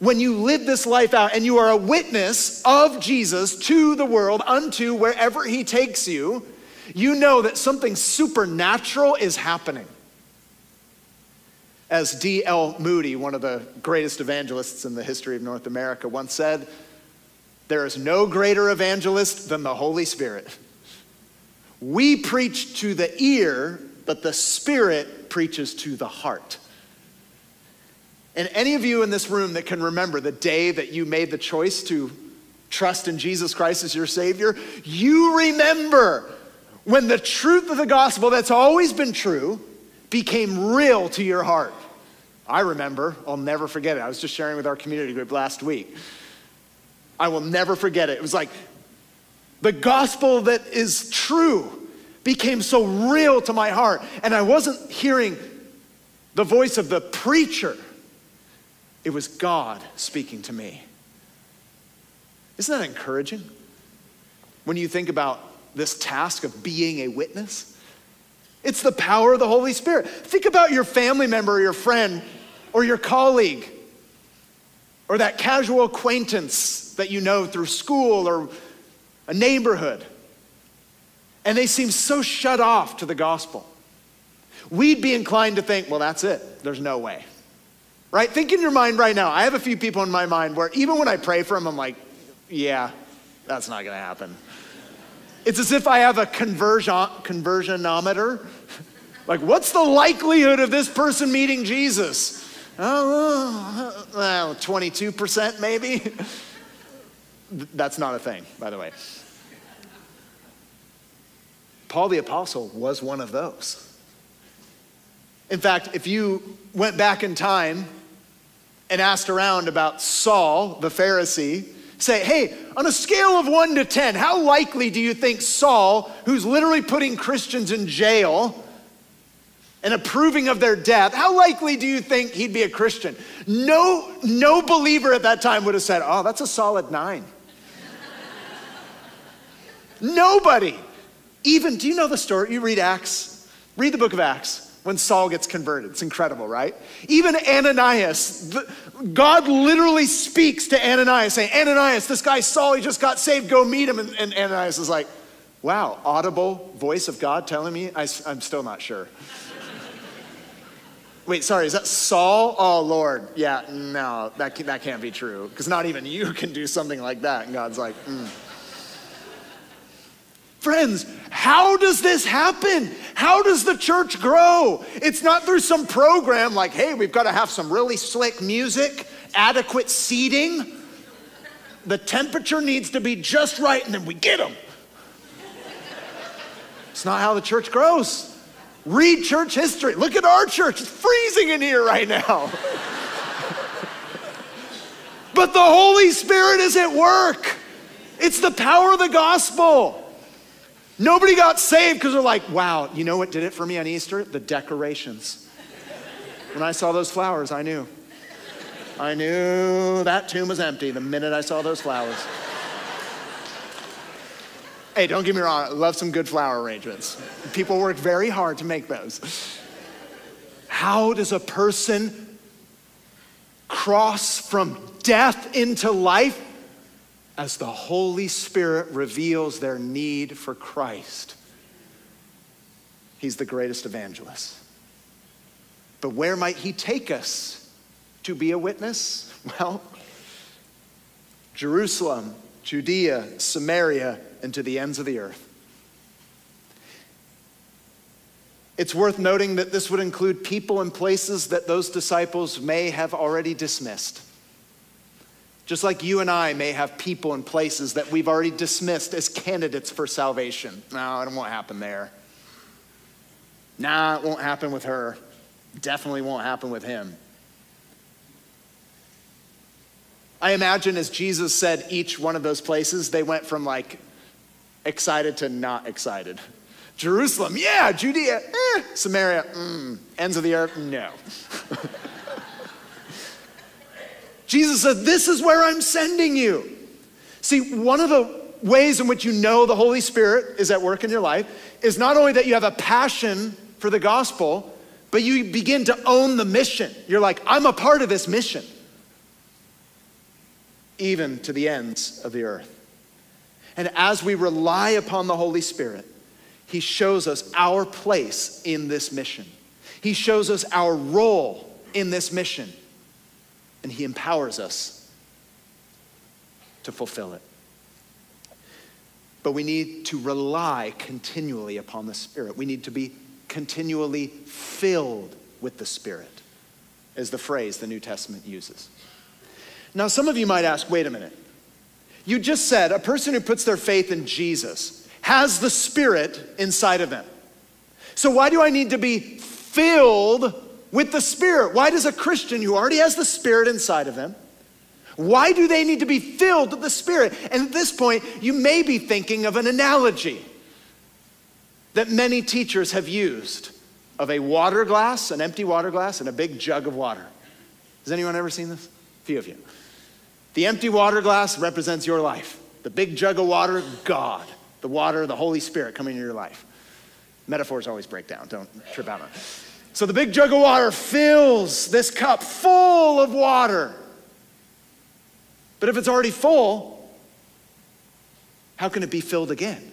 when you live this life out and you are a witness of Jesus to the world, unto wherever he takes you, you know that something supernatural is happening. As D.L. Moody, one of the greatest evangelists in the history of North America, once said, There is no greater evangelist than the Holy Spirit. We preach to the ear, but the Spirit preaches to the heart. And any of you in this room that can remember the day that you made the choice to trust in Jesus Christ as your Savior, you remember when the truth of the gospel that's always been true became real to your heart. I remember, I'll never forget it. I was just sharing with our community group last week. I will never forget it. It was like the gospel that is true became so real to my heart. And I wasn't hearing the voice of the preacher, it was God speaking to me. Isn't that encouraging? When you think about this task of being a witness, it's the power of the Holy Spirit. Think about your family member or your friend or your colleague or that casual acquaintance that you know through school or a neighborhood, and they seem so shut off to the gospel. We'd be inclined to think, well, that's it. There's no way. Right? Think in your mind right now. I have a few people in my mind where even when I pray for them, I'm like, yeah, that's not going to happen. It's as if I have a conversion, conversionometer. like, what's the likelihood of this person meeting Jesus? Oh, well, 22% maybe. That's not a thing, by the way. Paul the Apostle was one of those. In fact, if you went back in time and asked around about Saul, the Pharisee, say, hey, on a scale of one to 10, how likely do you think Saul, who's literally putting Christians in jail and approving of their death, how likely do you think he'd be a Christian? No, no believer at that time would have said, oh, that's a solid nine. Nobody. Even, do you know the story? You read Acts, read the book of Acts when Saul gets converted. It's incredible, right? Even Ananias, the, God literally speaks to Ananias saying, Ananias, this guy Saul, he just got saved, go meet him. And, and Ananias is like, wow, audible voice of God telling me? I, I'm still not sure. Wait, sorry, is that Saul? Oh, Lord. Yeah, no, that, that can't be true. Because not even you can do something like that. And God's like, mm. Friends, how does this happen? How does the church grow? It's not through some program like, hey, we've got to have some really slick music, adequate seating. The temperature needs to be just right, and then we get them. It's not how the church grows. Read church history. Look at our church. It's freezing in here right now. but the Holy Spirit is at work. It's the power of the gospel. Nobody got saved because they're like, wow, you know what did it for me on Easter? The decorations. When I saw those flowers, I knew. I knew that tomb was empty the minute I saw those flowers. hey, don't get me wrong, I love some good flower arrangements. People work very hard to make those. How does a person cross from death into life as the Holy Spirit reveals their need for Christ. He's the greatest evangelist. But where might he take us to be a witness? Well, Jerusalem, Judea, Samaria, and to the ends of the earth. It's worth noting that this would include people and places that those disciples may have already dismissed. Just like you and I may have people and places that we've already dismissed as candidates for salvation. No, it won't happen there. Nah, it won't happen with her. Definitely won't happen with him. I imagine as Jesus said each one of those places, they went from like excited to not excited. Jerusalem, yeah, Judea, eh, Samaria, mm, ends of the earth, no. Jesus said, This is where I'm sending you. See, one of the ways in which you know the Holy Spirit is at work in your life is not only that you have a passion for the gospel, but you begin to own the mission. You're like, I'm a part of this mission, even to the ends of the earth. And as we rely upon the Holy Spirit, He shows us our place in this mission. He shows us our role in this mission and He empowers us to fulfill it. But we need to rely continually upon the Spirit. We need to be continually filled with the Spirit, is the phrase the New Testament uses. Now, some of you might ask wait a minute. You just said a person who puts their faith in Jesus has the Spirit inside of them. So, why do I need to be filled with the Spirit. Why does a Christian who already has the Spirit inside of them, why do they need to be filled with the Spirit? And at this point, you may be thinking of an analogy that many teachers have used of a water glass, an empty water glass, and a big jug of water. Has anyone ever seen this? A few of you. The empty water glass represents your life. The big jug of water, God. The water, the Holy Spirit coming into your life. Metaphors always break down, don't trip out on it. So the big jug of water fills this cup full of water. But if it's already full, how can it be filled again?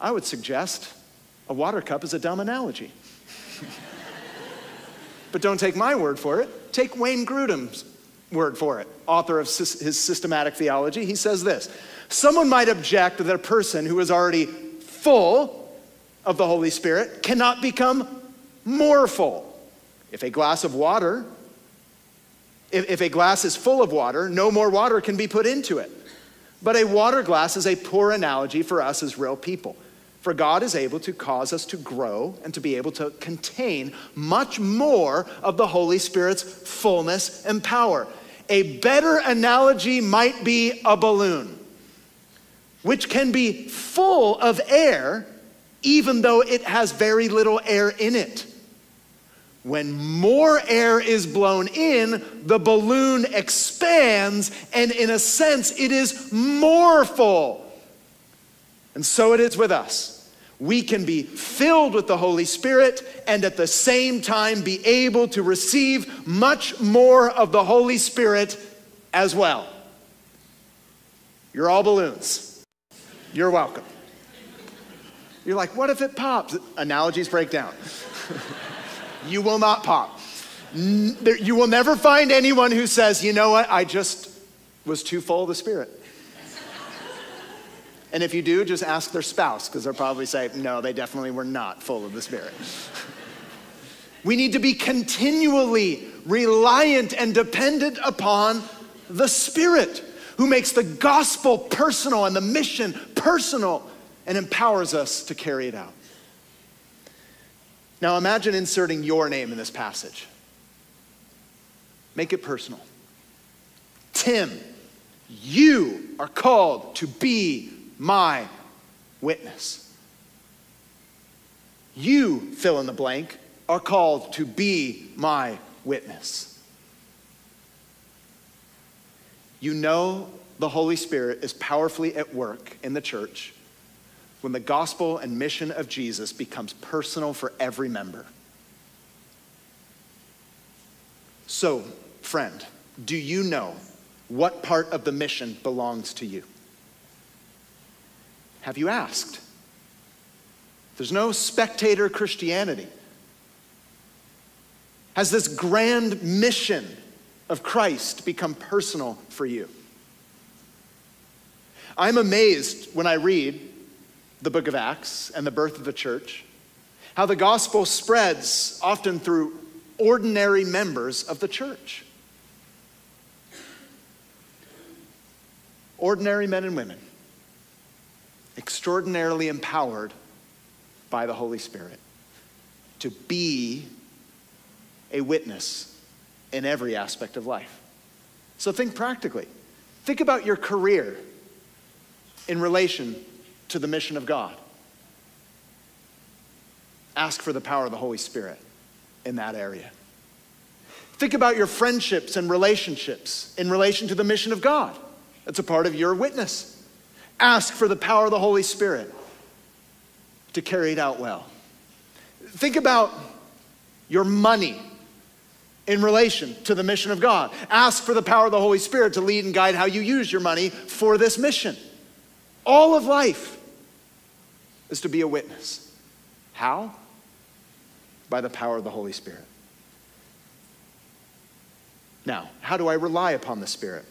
I would suggest a water cup is a dumb analogy. but don't take my word for it. Take Wayne Grudem's word for it, author of his systematic theology. He says this Someone might object that a person who is already full of the Holy Spirit cannot become more full. If a glass of water, if, if a glass is full of water, no more water can be put into it. But a water glass is a poor analogy for us as real people. For God is able to cause us to grow and to be able to contain much more of the Holy Spirit's fullness and power. A better analogy might be a balloon, which can be full of air even though it has very little air in it. When more air is blown in, the balloon expands, and in a sense, it is more full. And so it is with us. We can be filled with the Holy Spirit and at the same time be able to receive much more of the Holy Spirit as well. You're all balloons. You're welcome. You're like, what if it pops? Analogies break down. you will not pop. You will never find anyone who says, you know what, I just was too full of the Spirit. And if you do, just ask their spouse, because they'll probably say, no, they definitely were not full of the Spirit. we need to be continually reliant and dependent upon the Spirit, who makes the gospel personal and the mission personal and empowers us to carry it out. Now imagine inserting your name in this passage. Make it personal. Tim, you are called to be my witness. You, fill in the blank, are called to be my witness. You know the Holy Spirit is powerfully at work in the church when the gospel and mission of Jesus becomes personal for every member. So, friend, do you know what part of the mission belongs to you? Have you asked? There's no spectator Christianity. Has this grand mission of Christ become personal for you? I'm amazed when I read the book of Acts and the birth of the church, how the gospel spreads often through ordinary members of the church. Ordinary men and women, extraordinarily empowered by the Holy Spirit to be a witness in every aspect of life. So think practically. Think about your career in relation to the mission of God. Ask for the power of the Holy Spirit in that area. Think about your friendships and relationships in relation to the mission of God. That's a part of your witness. Ask for the power of the Holy Spirit to carry it out well. Think about your money in relation to the mission of God. Ask for the power of the Holy Spirit to lead and guide how you use your money for this mission. All of life is to be a witness. How? By the power of the Holy Spirit. Now, how do I rely upon the Spirit?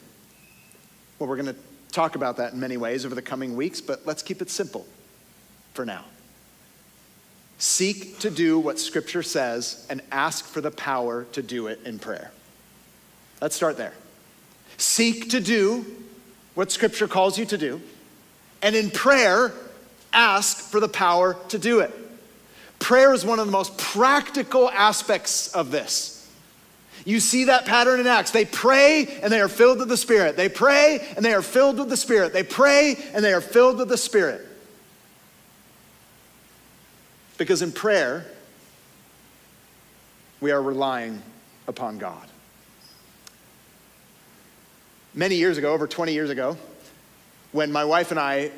Well, we're going to talk about that in many ways over the coming weeks, but let's keep it simple for now. Seek to do what Scripture says and ask for the power to do it in prayer. Let's start there. Seek to do what Scripture calls you to do, and in prayer, ask for the power to do it. Prayer is one of the most practical aspects of this. You see that pattern in Acts. They pray and they are filled with the Spirit. They pray and they are filled with the Spirit. They pray and they are filled with the Spirit. Because in prayer, we are relying upon God. Many years ago, over 20 years ago, when my wife and I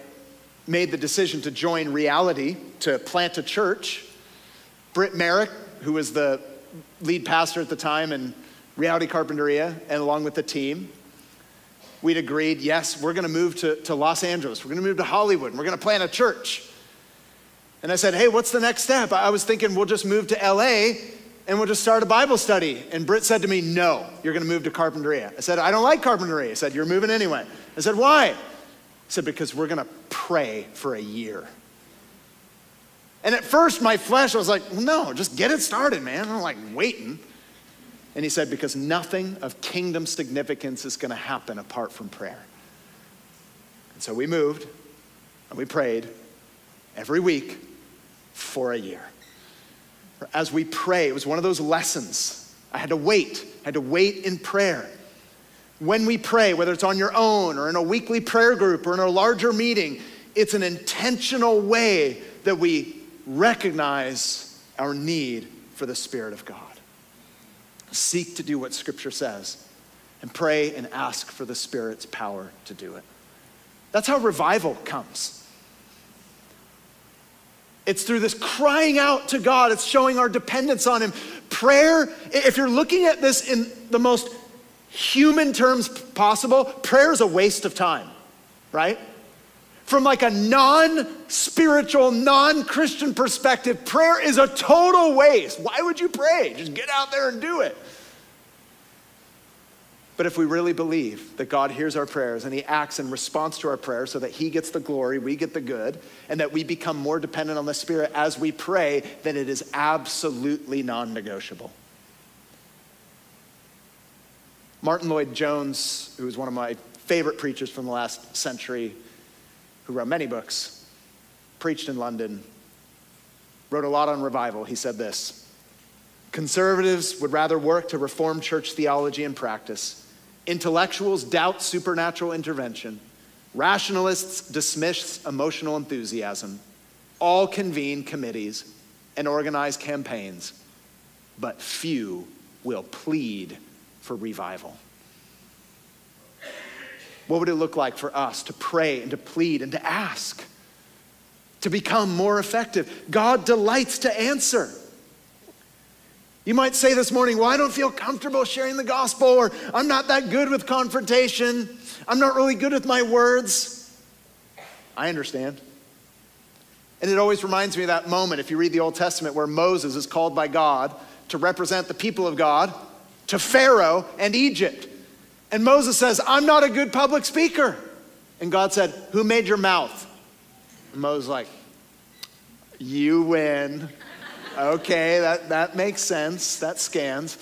made the decision to join reality to plant a church, Britt Merrick, who was the lead pastor at the time in Reality Carpinteria, and along with the team, we'd agreed yes, we're going to move to, Los Angeles, we're going to move to Hollywood, we're going to plant a church. And I said, hey, what's the next step? I was thinking we'll just move to LA and we'll just start a Bible study. And Britt said to me, no, you're going to move to Carpinteria. I said, I don't like Carpinteria. I said, you're moving anyway. I said, why? Said, because we're going to pray for a year. And at first, my flesh, was like, no, just get it started, man. I'm like waiting. And he said, because nothing of kingdom significance is going to happen apart from prayer. And so we moved and we prayed every week for a year. As we pray, it was one of those lessons. I had to wait, I had to wait in prayer when we pray, whether it's on your own or in a weekly prayer group or in a larger meeting, it's an intentional way that we recognize our need for the Spirit of God. Seek to do what Scripture says and pray and ask for the Spirit's power to do it. That's how revival comes. It's through this crying out to God, it's showing our dependence on Him. Prayer, if you're looking at this in the most human terms possible, prayer is a waste of time, right? From like a non spiritual, non Christian perspective, prayer is a total waste. Why would you pray? Just get out there and do it. But if we really believe that God hears our prayers and He acts in response to our prayers so that He gets the glory, we get the good, and that we become more dependent on the Spirit as we pray, then it is absolutely non negotiable. Martyn Lloyd-Jones, who was one of my favorite preachers from the last century, who wrote many books, preached in London, wrote a lot on revival. He said this Conservatives would rather work to reform church theology and practice. Intellectuals doubt supernatural intervention. Rationalists dismiss emotional enthusiasm. All convene committees and organize campaigns, but few will plead for revival? What would it look like for us to pray and to plead and to ask to become more effective? God delights to answer. You might say this morning, Well, I don't feel comfortable sharing the gospel, or I'm not that good with confrontation. I'm not really good with my words. I understand. And it always reminds me of that moment, if you read the Old Testament, where Moses is called by God to represent the people of God to Pharaoh and Egypt. And Moses says, I'm not a good public speaker. And God said, Who made your mouth? And Moses like, You win. okay, that, that makes sense. That scans.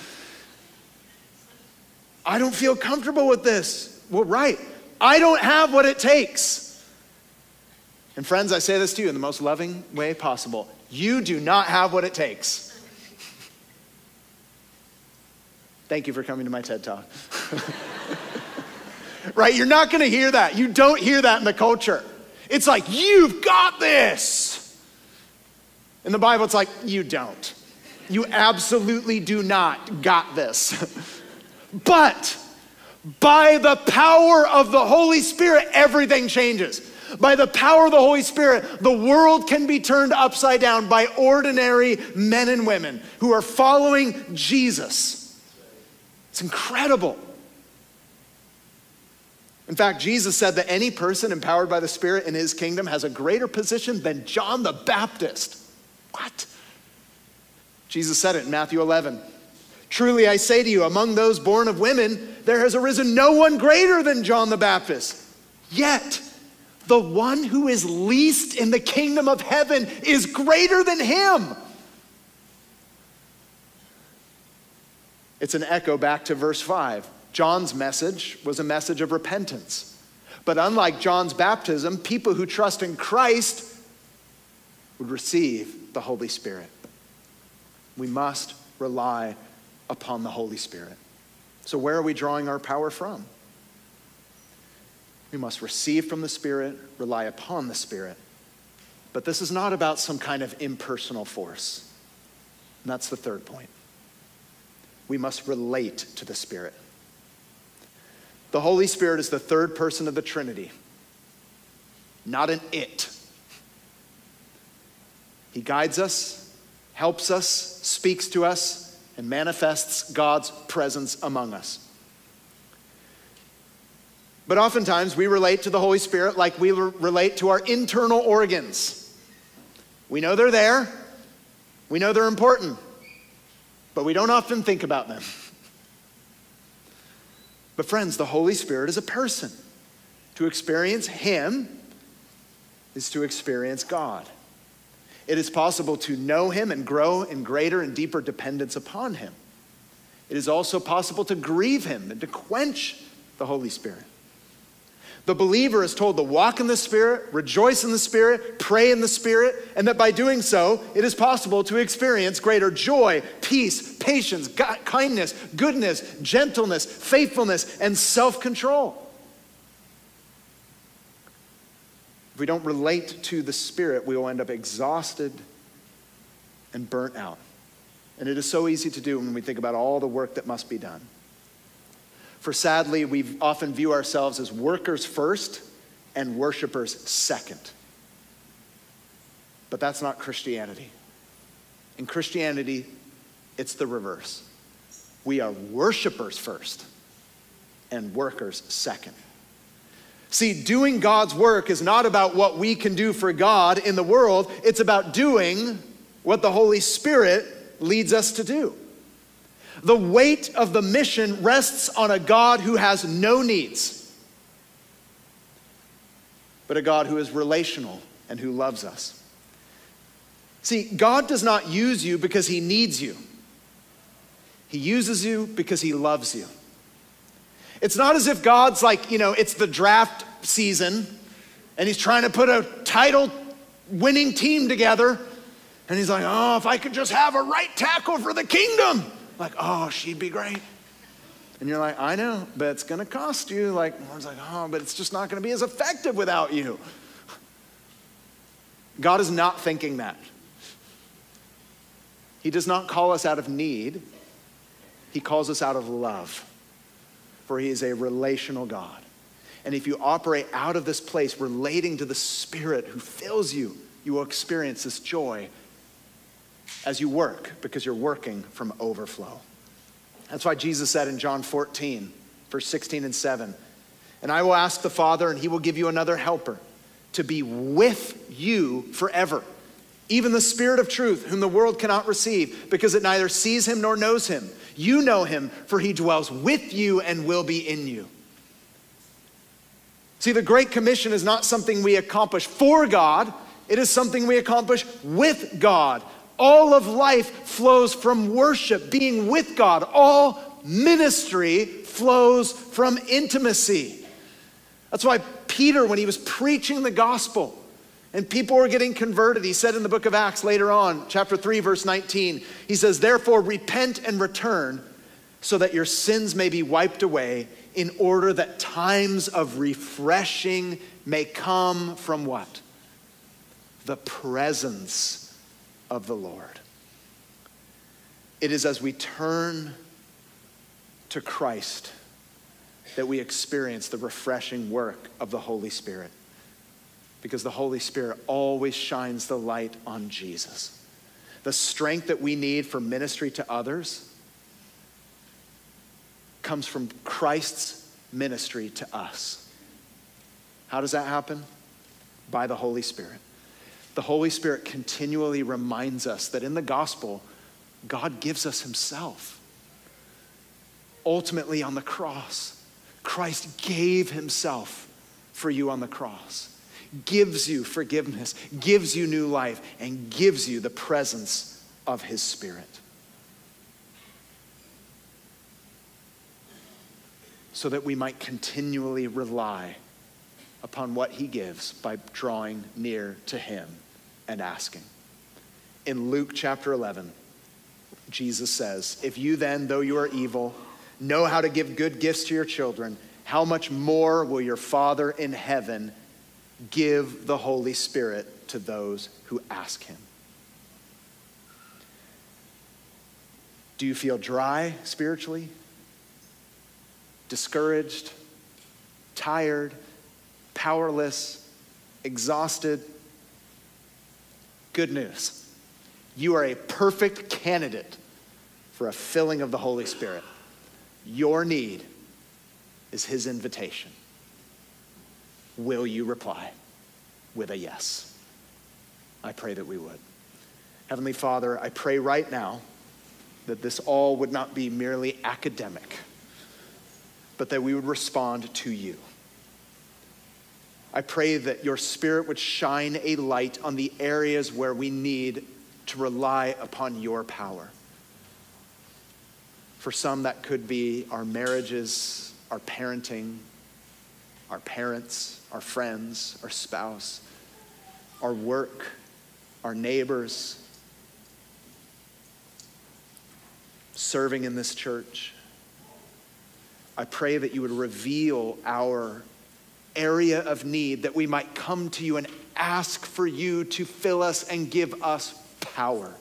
I don't feel comfortable with this. Well, right. I don't have what it takes. And friends, I say this to you in the most loving way possible. You do not have what it takes. Thank you for coming to my TED Talk. right? You're not going to hear that. You don't hear that in the culture. It's like, you've got this. In the Bible, it's like, you don't. You absolutely do not got this. but by the power of the Holy Spirit, everything changes. By the power of the Holy Spirit, the world can be turned upside down by ordinary men and women who are following Jesus. It's incredible. In fact, Jesus said that any person empowered by the Spirit in his kingdom has a greater position than John the Baptist. What? Jesus said it in Matthew 11. Truly I say to you, among those born of women, there has arisen no one greater than John the Baptist. Yet, the one who is least in the kingdom of heaven is greater than him. It's an echo back to verse 5. John's message was a message of repentance. But unlike John's baptism, people who trust in Christ would receive the Holy Spirit. We must rely upon the Holy Spirit. So, where are we drawing our power from? We must receive from the Spirit, rely upon the Spirit. But this is not about some kind of impersonal force. And that's the third point we must relate to the Spirit. The Holy Spirit is the third person of the Trinity, not an it. He guides us, helps us, speaks to us, and manifests God's presence among us. But oftentimes we relate to the Holy Spirit like we relate to our internal organs. We know they're there, we know they're important, but we don't often think about them. But, friends, the Holy Spirit is a person. To experience Him is to experience God. It is possible to know Him and grow in greater and deeper dependence upon Him. It is also possible to grieve Him and to quench the Holy Spirit. The believer is told to walk in the Spirit, rejoice in the Spirit, pray in the Spirit, and that by doing so, it is possible to experience greater joy, peace, patience, kindness, goodness, gentleness, faithfulness, and self control. If we don't relate to the Spirit, we will end up exhausted and burnt out. And it is so easy to do when we think about all the work that must be done. For sadly, we often view ourselves as workers first and worshipers second. But that's not Christianity. In Christianity, it's the reverse. We are worshipers first and workers second. See, doing God's work is not about what we can do for God in the world, it's about doing what the Holy Spirit leads us to do. The weight of the mission rests on a God who has no needs, but a God who is relational and who loves us. See, God does not use you because he needs you, he uses you because he loves you. It's not as if God's like, you know, it's the draft season and he's trying to put a title winning team together. And he's like, oh, if I could just have a right tackle for the kingdom like, oh, she'd be great. And you're like, I know, but it's going to cost you. Like, was like, oh, but it's just not going to be as effective without you. God is not thinking that. He does not call us out of need, He calls us out of love, for He is a relational God. And if you operate out of this place, relating to the Spirit who fills you, you will experience this joy, as you work because you're working from overflow. That's why Jesus said in John 14, verse 16 and 7, and I will ask the Father, and he will give you another helper to be with you forever. Even the Spirit of truth, whom the world cannot receive, because it neither sees him nor knows him. You know him, for he dwells with you and will be in you. See, the Great Commission is not something we accomplish for God, it is something we accomplish with God. All of life flows from worship, being with God. All ministry flows from intimacy. That's why Peter, when he was preaching the gospel and people were getting converted, he said in the book of Acts later on, chapter 3, verse 19, he says, Therefore, repent and return so that your sins may be wiped away, in order that times of refreshing may come from what? The presence of the Lord. It is as we turn to Christ that we experience the refreshing work of the Holy Spirit. Because the Holy Spirit always shines the light on Jesus. The strength that we need for ministry to others comes from Christ's ministry to us. How does that happen? By the Holy Spirit. The Holy Spirit continually reminds us that in the gospel, God gives us Himself. Ultimately, on the cross, Christ gave Himself for you on the cross, gives you forgiveness, gives you new life, and gives you the presence of His Spirit. So that we might continually rely upon what He gives by drawing near to Him and asking. In Luke chapter 11, Jesus says, If you then, though you are evil, know how to give good gifts to your children, how much more will your Father in heaven give the Holy Spirit to those who ask him? Do you feel dry spiritually? Discouraged? Tired? Powerless? Exhausted? Good news. You are a perfect candidate for a filling of the Holy Spirit. Your need is His invitation. Will you reply with a yes? I pray that we would. Heavenly Father, I pray right now that this all would not be merely academic, but that we would respond to you. I pray that your Spirit would shine a light on the areas where we need to rely upon your power. For some, that could be our marriages, our parenting, our parents, our friends, our spouse, our work, our neighbors, serving in this church. I pray that you would reveal our area of need, that we might come to you and ask for you to fill us and give us power.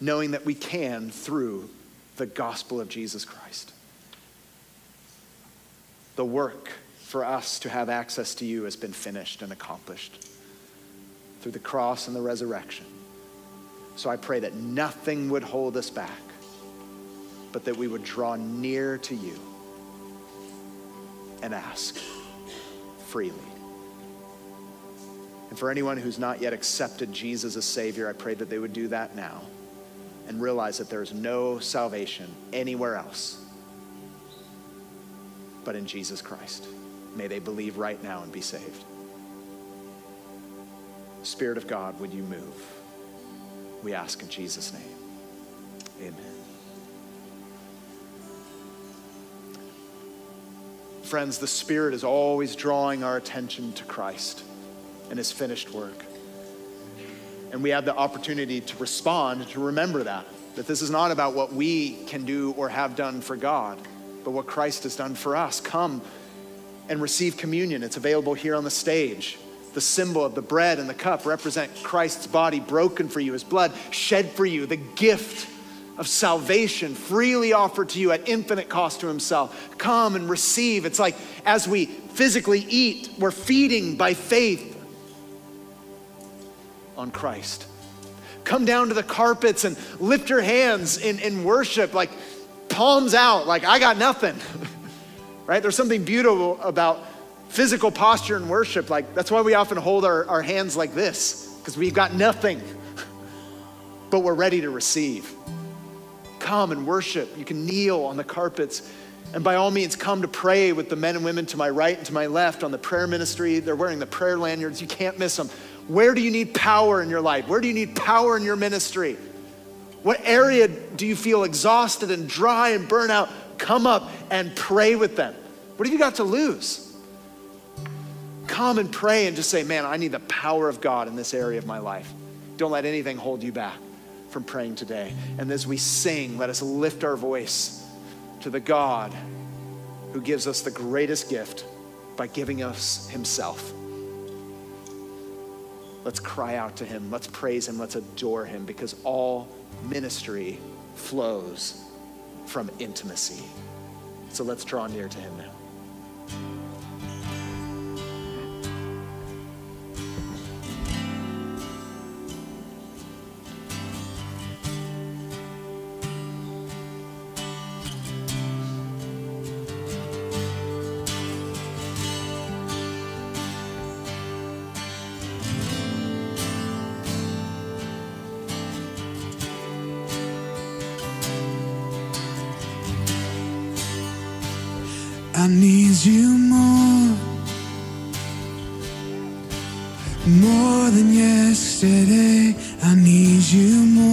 Knowing that we can through the gospel of Jesus Christ. The work for us to have access to you has been finished and accomplished through the cross and the resurrection. So I pray that nothing would hold us back, but that we would draw near to you and ask freely. And for anyone who's not yet accepted Jesus as Savior, I pray that they would do that now and realize that there is no salvation anywhere else but in Jesus Christ. May they believe right now and be saved. Spirit of God, would you move? We ask in Jesus' name. Amen. Friends, the Spirit is always drawing our attention to Christ and his finished work. And we have the opportunity to respond, to remember that, that this is not about what we can do or have done for God, but what Christ has done for us. Come and receive communion. It's available here on the stage. The symbol of the bread and the cup represent Christ's body broken for you, his blood shed for you, the gift of salvation freely offered to you at infinite cost to himself. Come and receive. It's like as we physically eat, we're feeding by faith on Christ. Come down to the carpets and lift your hands in, in worship, like palms out, like I got nothing. right? There's something beautiful about physical posture in worship. Like that's why we often hold our, our hands like this, because we've got nothing, but we're ready to receive. Come and worship. You can kneel on the carpets. And by all means, come to pray with the men and women to my right and to my left on the prayer ministry. They're wearing the prayer lanyards. You can't miss them. Where do you need power in your life? Where do you need power in your ministry? What area do you feel exhausted and dry and burnt out? Come up and pray with them. What have you got to lose? Come and pray and just say, Man, I need the power of God in this area of my life. Don't let anything hold you back from praying today. And as we sing, let us lift our voice to the God who gives us the greatest gift by giving us Himself. Let's cry out to Him. Let's praise Him. Let's adore Him because all ministry flows from intimacy. So let's draw near to Him now. I need you more, more than yesterday. I need you more,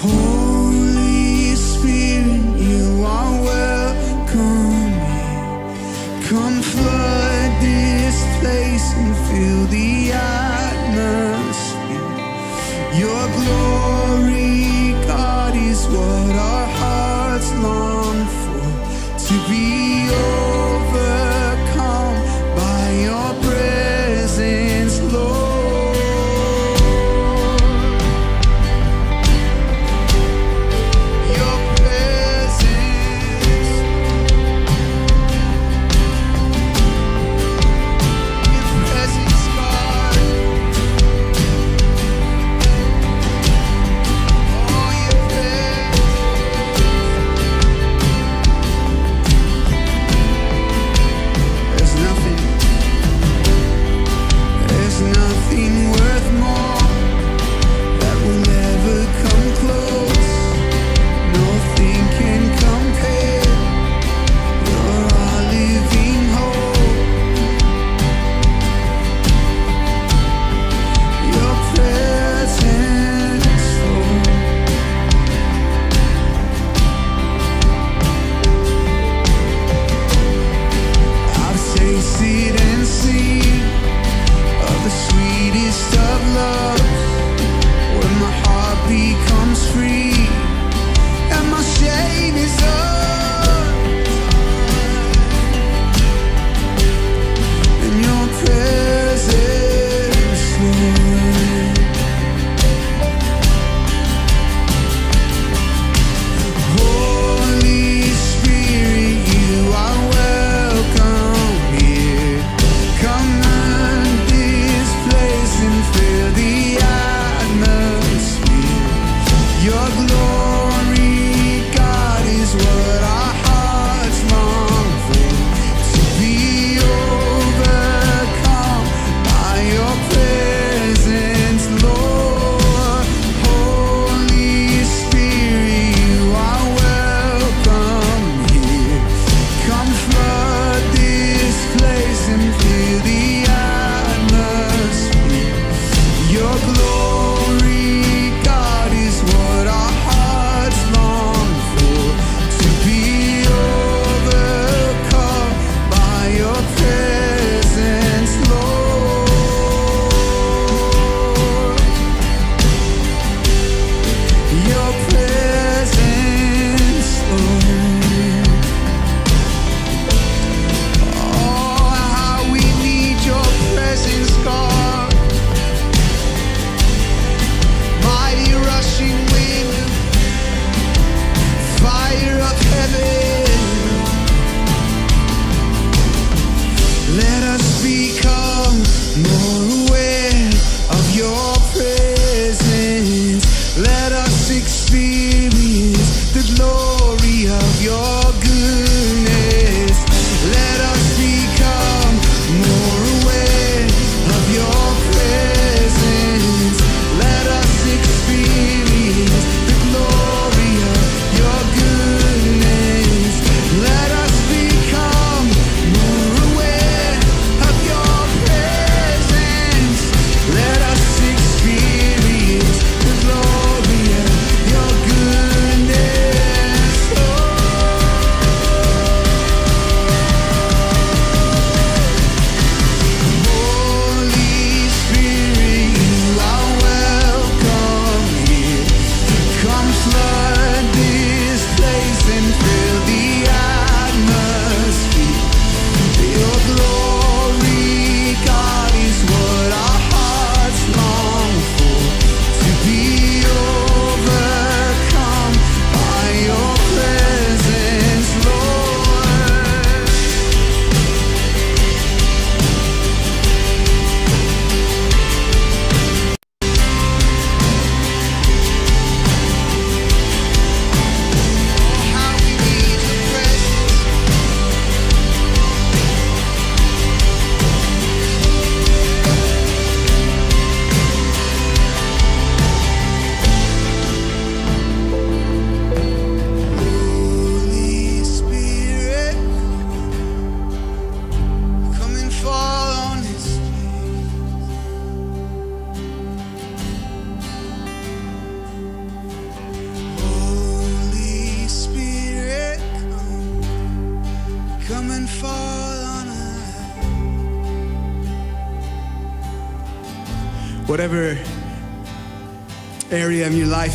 Holy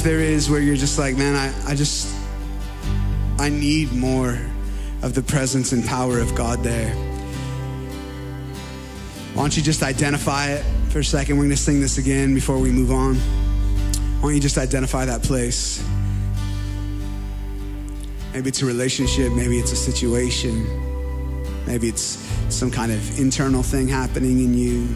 there is where you're just like, man, I, I just, I need more of the presence and power of God there. Why don't you just identify it for a second? We're going to sing this again before we move on. Why don't you just identify that place? Maybe it's a relationship, maybe it's a situation, maybe it's some kind of internal thing happening in you.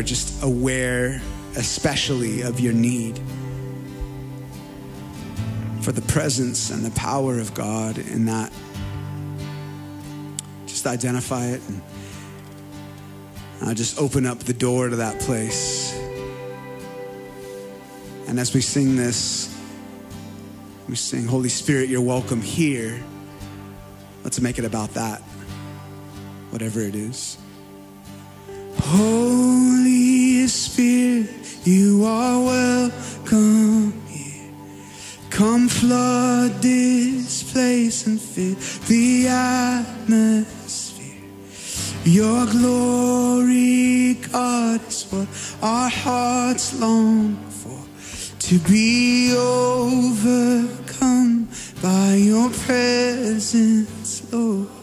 Are just aware, especially, of your need for the presence and the power of God in that. Just identify it and uh, just open up the door to that place. And as we sing this, we sing, Holy Spirit, you're welcome here. Let's make it about that, whatever it is. Holy Spirit, you are welcome here. Come flood this place and fill the atmosphere. Your glory, God, is what our hearts long for. To be overcome by your presence, Lord.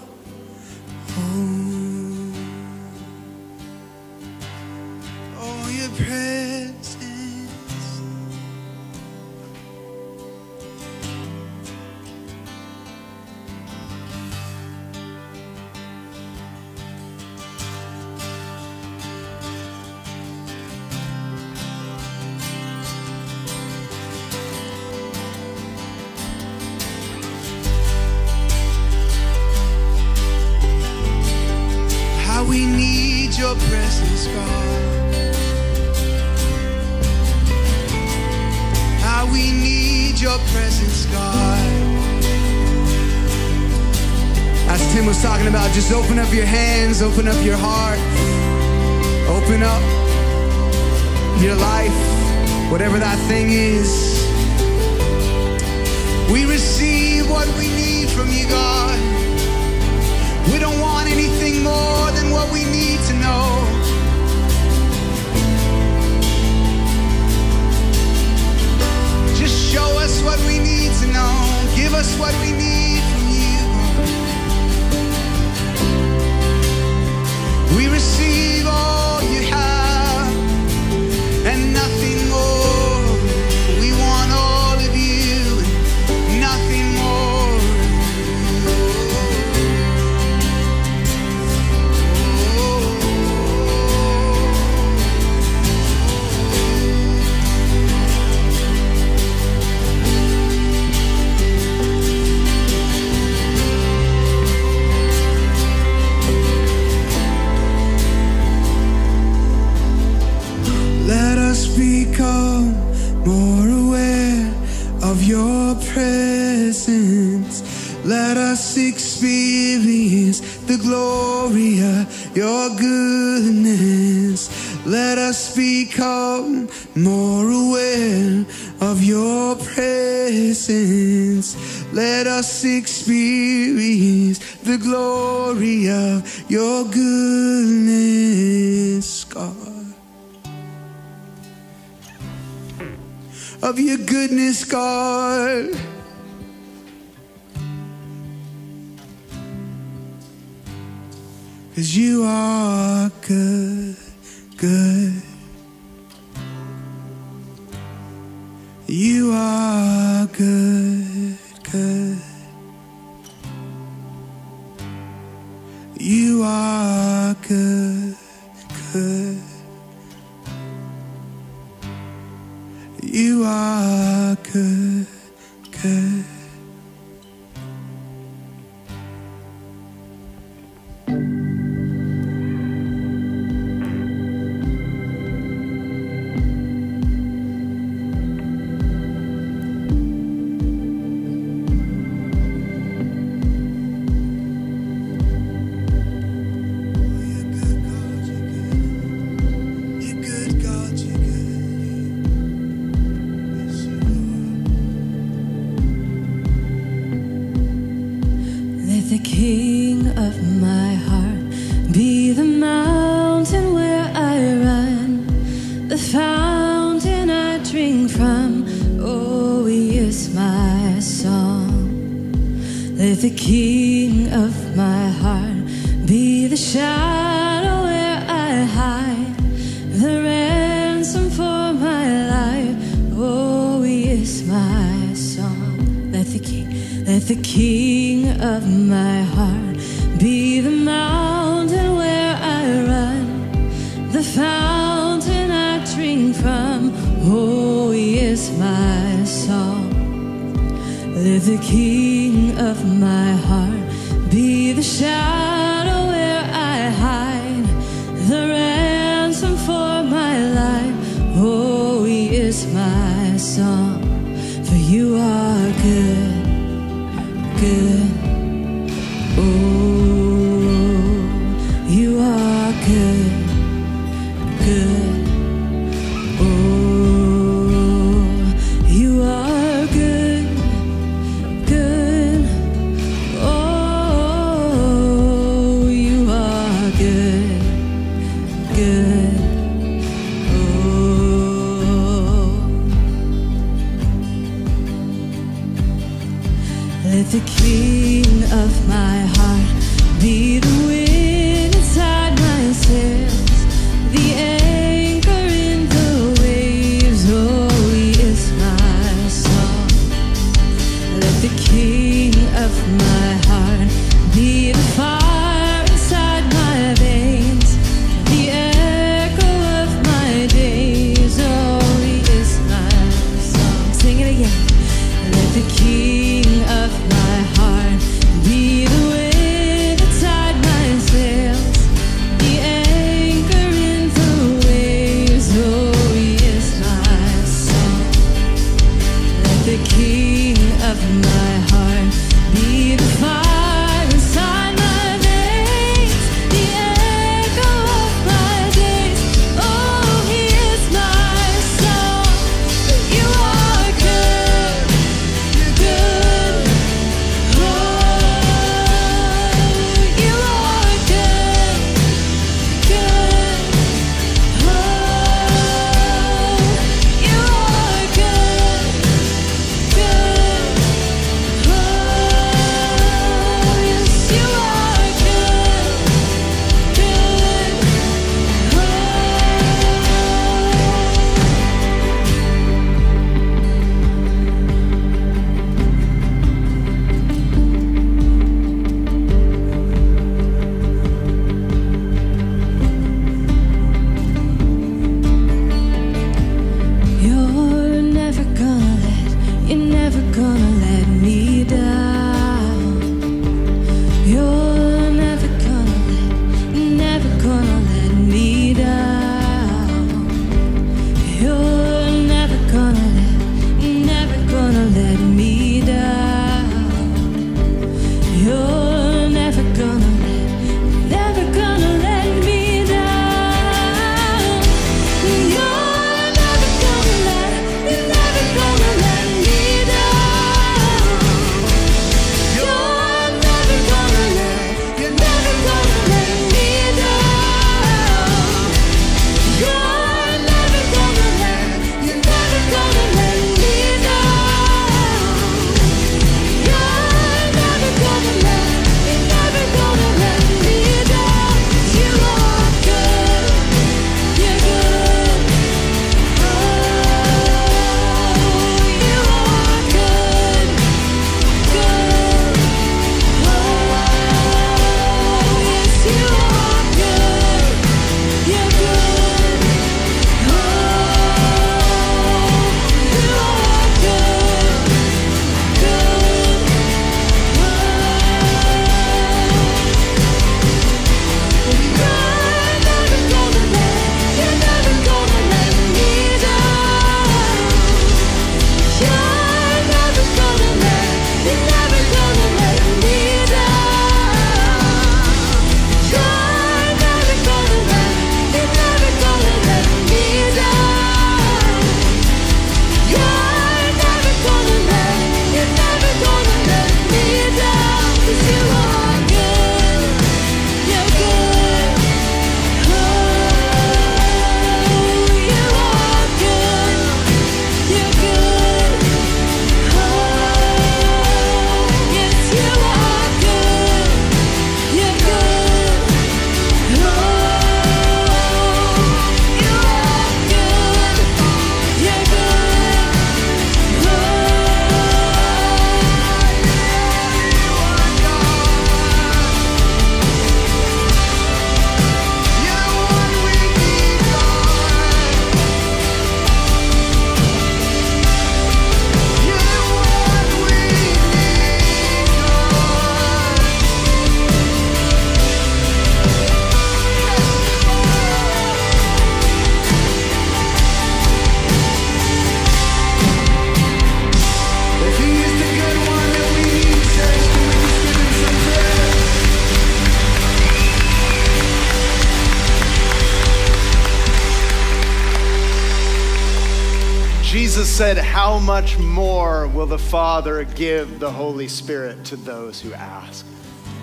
Said, How much more will the Father give the Holy Spirit to those who ask?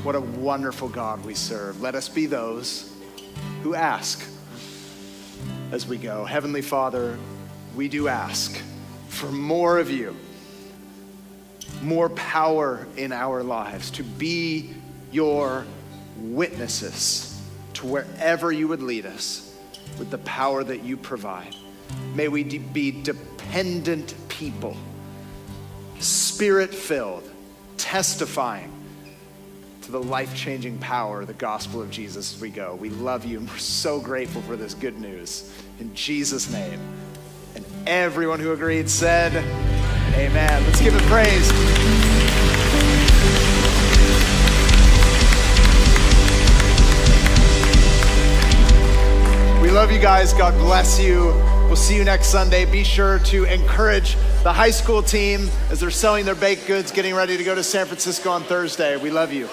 What a wonderful God we serve. Let us be those who ask as we go. Heavenly Father, we do ask for more of you, more power in our lives to be your witnesses to wherever you would lead us with the power that you provide. May we be dependent people, spirit filled, testifying to the life changing power of the gospel of Jesus as we go. We love you and we're so grateful for this good news. In Jesus' name. And everyone who agreed said, Amen. Let's give it praise. We love you guys. God bless you. We'll see you next Sunday. Be sure to encourage the high school team as they're selling their baked goods, getting ready to go to San Francisco on Thursday. We love you.